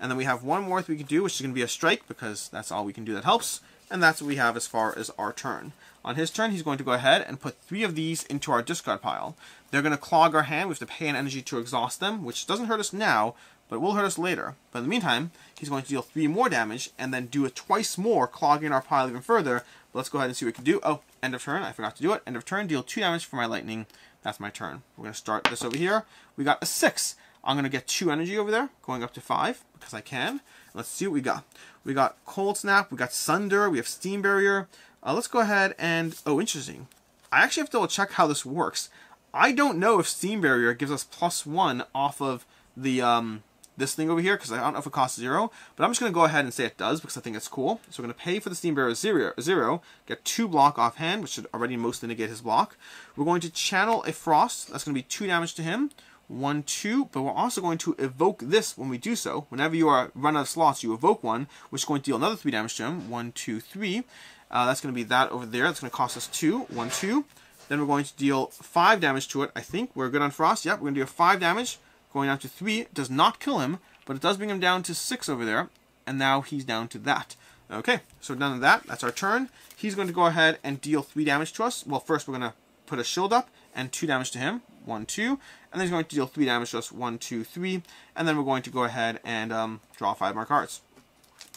And then we have one more thing we can do, which is going to be a strike, because that's all we can do that helps. And that's what we have as far as our turn. On his turn, he's going to go ahead and put three of these into our discard pile. They're going to clog our hand. We have to pay an energy to exhaust them, which doesn't hurt us now, but will hurt us later. But in the meantime, he's going to deal three more damage, and then do it twice more, clogging our pile even further. Let's go ahead and see what we can do. Oh, end of turn. I forgot to do it. End of turn, deal two damage for my lightning. That's my turn. We're going to start this over here. We got a six. I'm going to get two energy over there, going up to five, because I can. Let's see what we got. We got Cold Snap, we got Sunder, we have Steam Barrier. Uh, let's go ahead and... Oh, interesting. I actually have to check how this works. I don't know if Steam Barrier gives us plus one off of the um, this thing over here, because I don't know if it costs zero, but I'm just going to go ahead and say it does, because I think it's cool. So we're going to pay for the Steam Barrier zero, zero, get two block offhand, which should already mostly negate his block. We're going to channel a Frost, that's going to be two damage to him. 1, 2, but we're also going to evoke this when we do so. Whenever you are run out of slots, you evoke one, which is going to deal another 3 damage to him. 1, 2, 3. Uh, that's going to be that over there. That's going to cost us 2. 1, 2. Then we're going to deal 5 damage to it, I think. We're good on Frost. Yep, we're going to deal 5 damage. Going down to 3. Does not kill him, but it does bring him down to 6 over there. And now he's down to that. Okay, so done with that. That's our turn. He's going to go ahead and deal 3 damage to us. Well, first we're going to put a shield up and 2 damage to him. 1, 2 and then he's going to deal 3 damage to us, 1, 2, 3, and then we're going to go ahead and um, draw 5 more cards.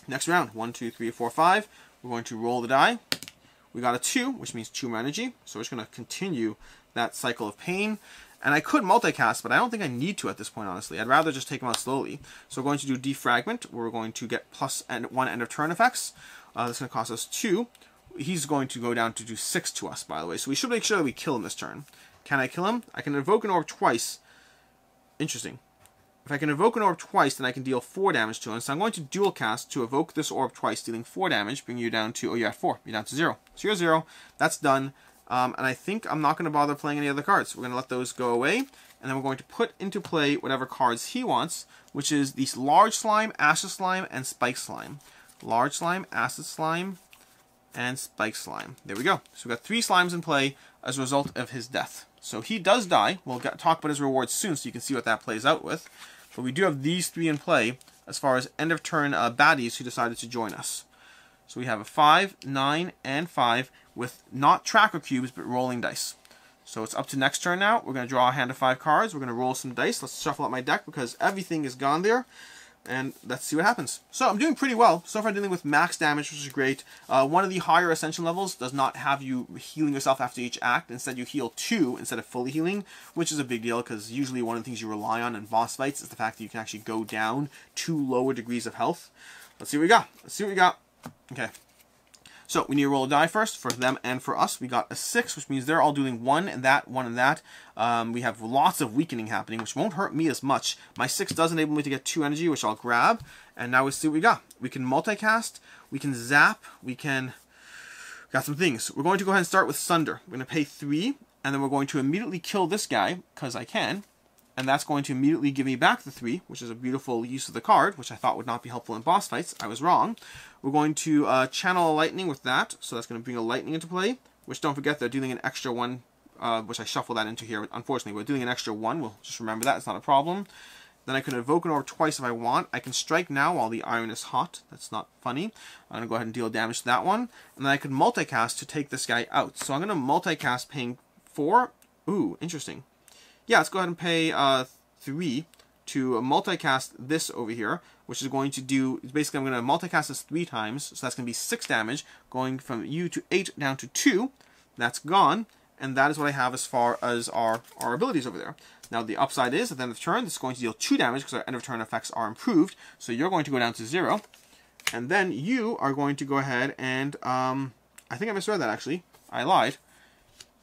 Next round, 1, 2, 3, 4, 5, we're going to roll the die. We got a 2, which means 2 more energy, so we're just going to continue that cycle of pain. And I could multicast, but I don't think I need to at this point, honestly. I'd rather just take them out slowly. So we're going to do Defragment, we're going to get plus and one end of turn effects. Uh, that's going to cost us 2. He's going to go down to do 6 to us, by the way. So we should make sure that we kill him this turn. Can I kill him? I can invoke an orb twice. Interesting. If I can evoke an orb twice, then I can deal 4 damage to him. So I'm going to dual cast to evoke this orb twice, dealing 4 damage, bringing you down to, oh, you're at 4. You're down to 0. So you're 0. That's done. Um, and I think I'm not going to bother playing any other cards. We're going to let those go away. And then we're going to put into play whatever cards he wants, which is these large slime, acid slime, and spike slime. Large slime, acid slime, and spike slime. There we go. So we've got three slimes in play as a result of his death. So he does die. We'll get, talk about his rewards soon so you can see what that plays out with. But we do have these three in play as far as end of turn uh, baddies who decided to join us. So we have a 5, 9, and 5 with not tracker cubes but rolling dice. So it's up to next turn now. We're going to draw a hand of 5 cards. We're going to roll some dice. Let's shuffle out my deck because everything is gone there and let's see what happens. So I'm doing pretty well. So far dealing with max damage, which is great. Uh, one of the higher ascension levels does not have you healing yourself after each act. Instead, you heal two instead of fully healing, which is a big deal because usually one of the things you rely on in boss fights is the fact that you can actually go down to lower degrees of health. Let's see what we got. Let's see what we got. Okay, so we need to roll a die first for them and for us. We got a 6, which means they're all doing 1 and that, 1 and that. Um, we have lots of weakening happening, which won't hurt me as much. My 6 does enable me to get 2 energy, which I'll grab. And now we see what we got. We can multicast, we can zap, we can... Got some things. We're going to go ahead and start with Sunder. We're going to pay 3, and then we're going to immediately kill this guy, because I can and that's going to immediately give me back the 3, which is a beautiful use of the card, which I thought would not be helpful in boss fights. I was wrong. We're going to uh, channel a lightning with that, so that's going to bring a lightning into play, which don't forget they're dealing an extra 1, uh, which I shuffle that into here. Unfortunately, we're doing an extra 1. We'll just remember that. It's not a problem. Then I can evoke an orb twice if I want. I can strike now while the iron is hot. That's not funny. I'm going to go ahead and deal damage to that one. And then I could multicast to take this guy out. So I'm going to multicast paying 4. Ooh, interesting. Yeah, let's go ahead and pay uh, 3 to multicast this over here, which is going to do, basically I'm going to multicast this 3 times. So that's going to be 6 damage, going from you to 8 down to 2. That's gone and that is what I have as far as our, our abilities over there. Now the upside is, at the end of turn, this is going to deal 2 damage because our end of turn effects are improved, so you're going to go down to 0, and then you are going to go ahead and, um, I think I misread that actually, I lied.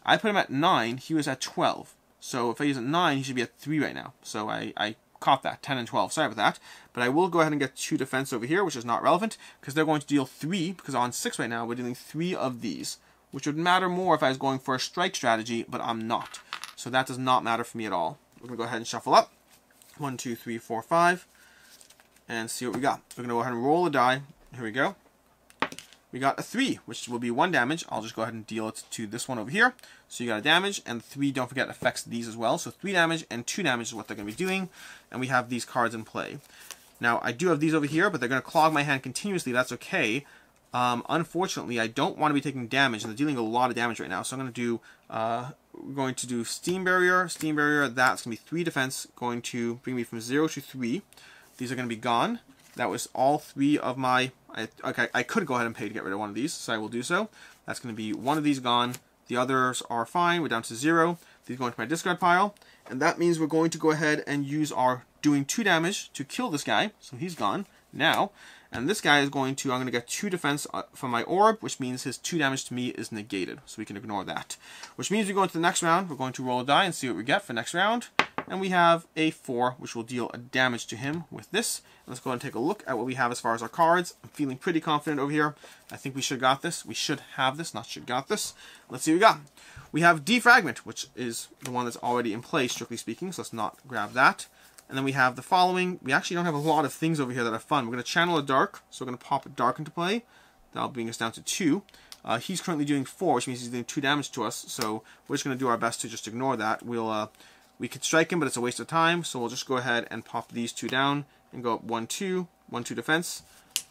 I put him at 9, he was at 12, so if I use at 9, he should be at 3 right now, so I, I caught that, 10 and 12, sorry about that, but I will go ahead and get 2 defense over here, which is not relevant, because they're going to deal 3, because on 6 right now, we're dealing 3 of these which would matter more if I was going for a strike strategy, but I'm not. So that does not matter for me at all. We're going to go ahead and shuffle up. One, two, three, four, five. And see what we got. We're going to go ahead and roll a die. Here we go. We got a 3, which will be 1 damage. I'll just go ahead and deal it to this one over here. So you got a damage, and 3, don't forget, affects these as well. So 3 damage and 2 damage is what they're going to be doing. And we have these cards in play. Now, I do have these over here, but they're going to clog my hand continuously. That's okay. Um, unfortunately, I don't want to be taking damage, and they're dealing a lot of damage right now. So I'm going to do, uh, we're going to do Steam Barrier, Steam Barrier, that's going to be 3 defense, going to bring me from 0 to 3. These are going to be gone. That was all three of my, I, okay, I could go ahead and pay to get rid of one of these, so I will do so. That's going to be one of these gone. The others are fine, we're down to 0. These go into my discard pile, and that means we're going to go ahead and use our doing 2 damage to kill this guy, so he's gone. Now, and this guy is going to, I'm going to get 2 defense uh, from my orb, which means his 2 damage to me is negated. So we can ignore that. Which means we go into the next round. We're going to roll a die and see what we get for next round. And we have a 4, which will deal a damage to him with this. Let's go and take a look at what we have as far as our cards. I'm feeling pretty confident over here. I think we should got this. We should have this, not should got this. Let's see what we got. We have Defragment, which is the one that's already in place, strictly speaking. So let's not grab that. And then we have the following. We actually don't have a lot of things over here that are fun. We're going to channel a dark, so we're going to pop a dark into play. That'll bring us down to two. Uh, he's currently doing four, which means he's doing two damage to us. So we're just going to do our best to just ignore that. We'll uh, we could strike him, but it's a waste of time. So we'll just go ahead and pop these two down and go up one two, one two defense,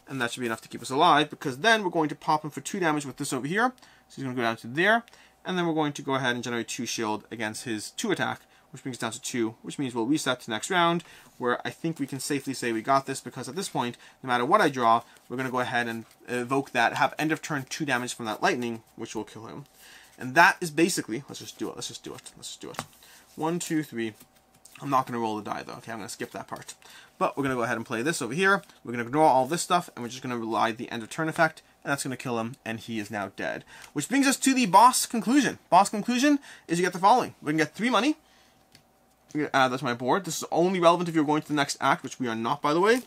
and that should be enough to keep us alive. Because then we're going to pop him for two damage with this over here. So he's going to go down to there, and then we're going to go ahead and generate two shield against his two attack which brings down to 2, which means we'll reset to next round, where I think we can safely say we got this, because at this point, no matter what I draw, we're going to go ahead and evoke that, have end of turn 2 damage from that lightning, which will kill him. And that is basically, let's just do it, let's just do it, let's just do it. One, two, three. I'm not going to roll the die, though, okay, I'm going to skip that part. But we're going to go ahead and play this over here, we're going to ignore all this stuff, and we're just going to rely the end of turn effect, and that's going to kill him, and he is now dead. Which brings us to the boss conclusion. Boss conclusion is you get the following. We can get 3 money, I'm going to add that to my board. This is only relevant if you're going to the next act, which we are not, by the way.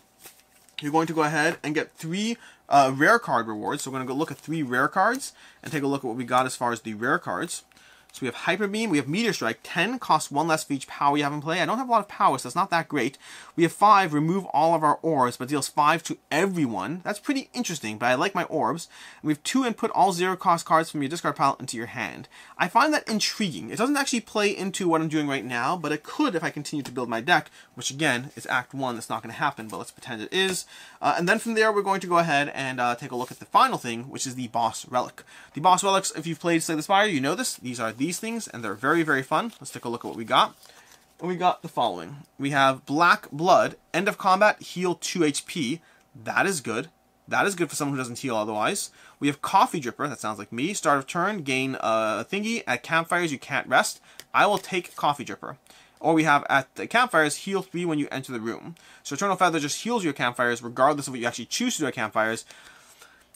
You're going to go ahead and get three uh, rare card rewards. So we're going to go look at three rare cards and take a look at what we got as far as the rare cards. So we have Hyper Beam, we have Meteor Strike, 10, costs 1 less for each power you have in play. I don't have a lot of power, so that's not that great. We have 5, remove all of our orbs, but deals 5 to everyone. That's pretty interesting, but I like my orbs. And we have 2, and put all 0 cost cards from your discard pile into your hand. I find that intriguing. It doesn't actually play into what I'm doing right now, but it could if I continue to build my deck, which again, is Act 1, that's not going to happen, but let's pretend it is. Uh, and then from there, we're going to go ahead and uh, take a look at the final thing, which is the Boss Relic. The Boss Relics, if you've played Slay the Spire, you know this. These are these things, and they're very, very fun. Let's take a look at what we got. And we got the following. We have Black Blood, end of combat, heal 2 HP. That is good. That is good for someone who doesn't heal otherwise. We have Coffee Dripper, that sounds like me. Start of turn, gain a thingy. At campfires, you can't rest. I will take Coffee Dripper. Or we have at the campfires, heal 3 when you enter the room. So Eternal Feather just heals your campfires regardless of what you actually choose to do at campfires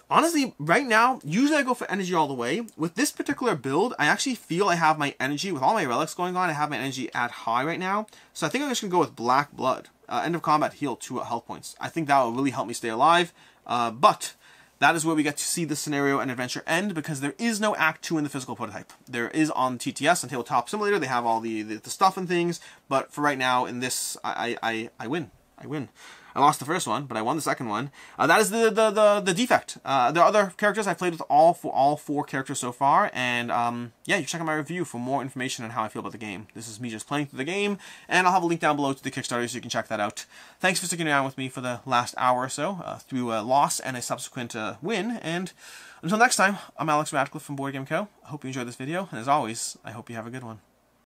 honestly, right now, usually I go for energy all the way. With this particular build, I actually feel I have my energy, with all my relics going on, I have my energy at high right now. So I think I'm just going to go with Black Blood. Uh, end of combat, heal 2 health points. I think that will really help me stay alive. Uh, but that is where we get to see the scenario and adventure end because there is no Act 2 in the physical prototype. There is on TTS and Tabletop Simulator. They have all the, the, the, stuff and things. But for right now, in this, I, I, I win. I win. I lost the first one, but I won the second one. Uh, that is the the the, the defect. Uh, the other characters I've played with all for all four characters so far, and um, yeah, you check out my review for more information on how I feel about the game. This is me just playing through the game, and I'll have a link down below to the Kickstarter so you can check that out. Thanks for sticking around with me for the last hour or so uh, through a loss and a subsequent uh, win. And until next time, I'm Alex Radcliffe from Board Game Co. I hope you enjoyed this video, and as always, I hope you have a good one.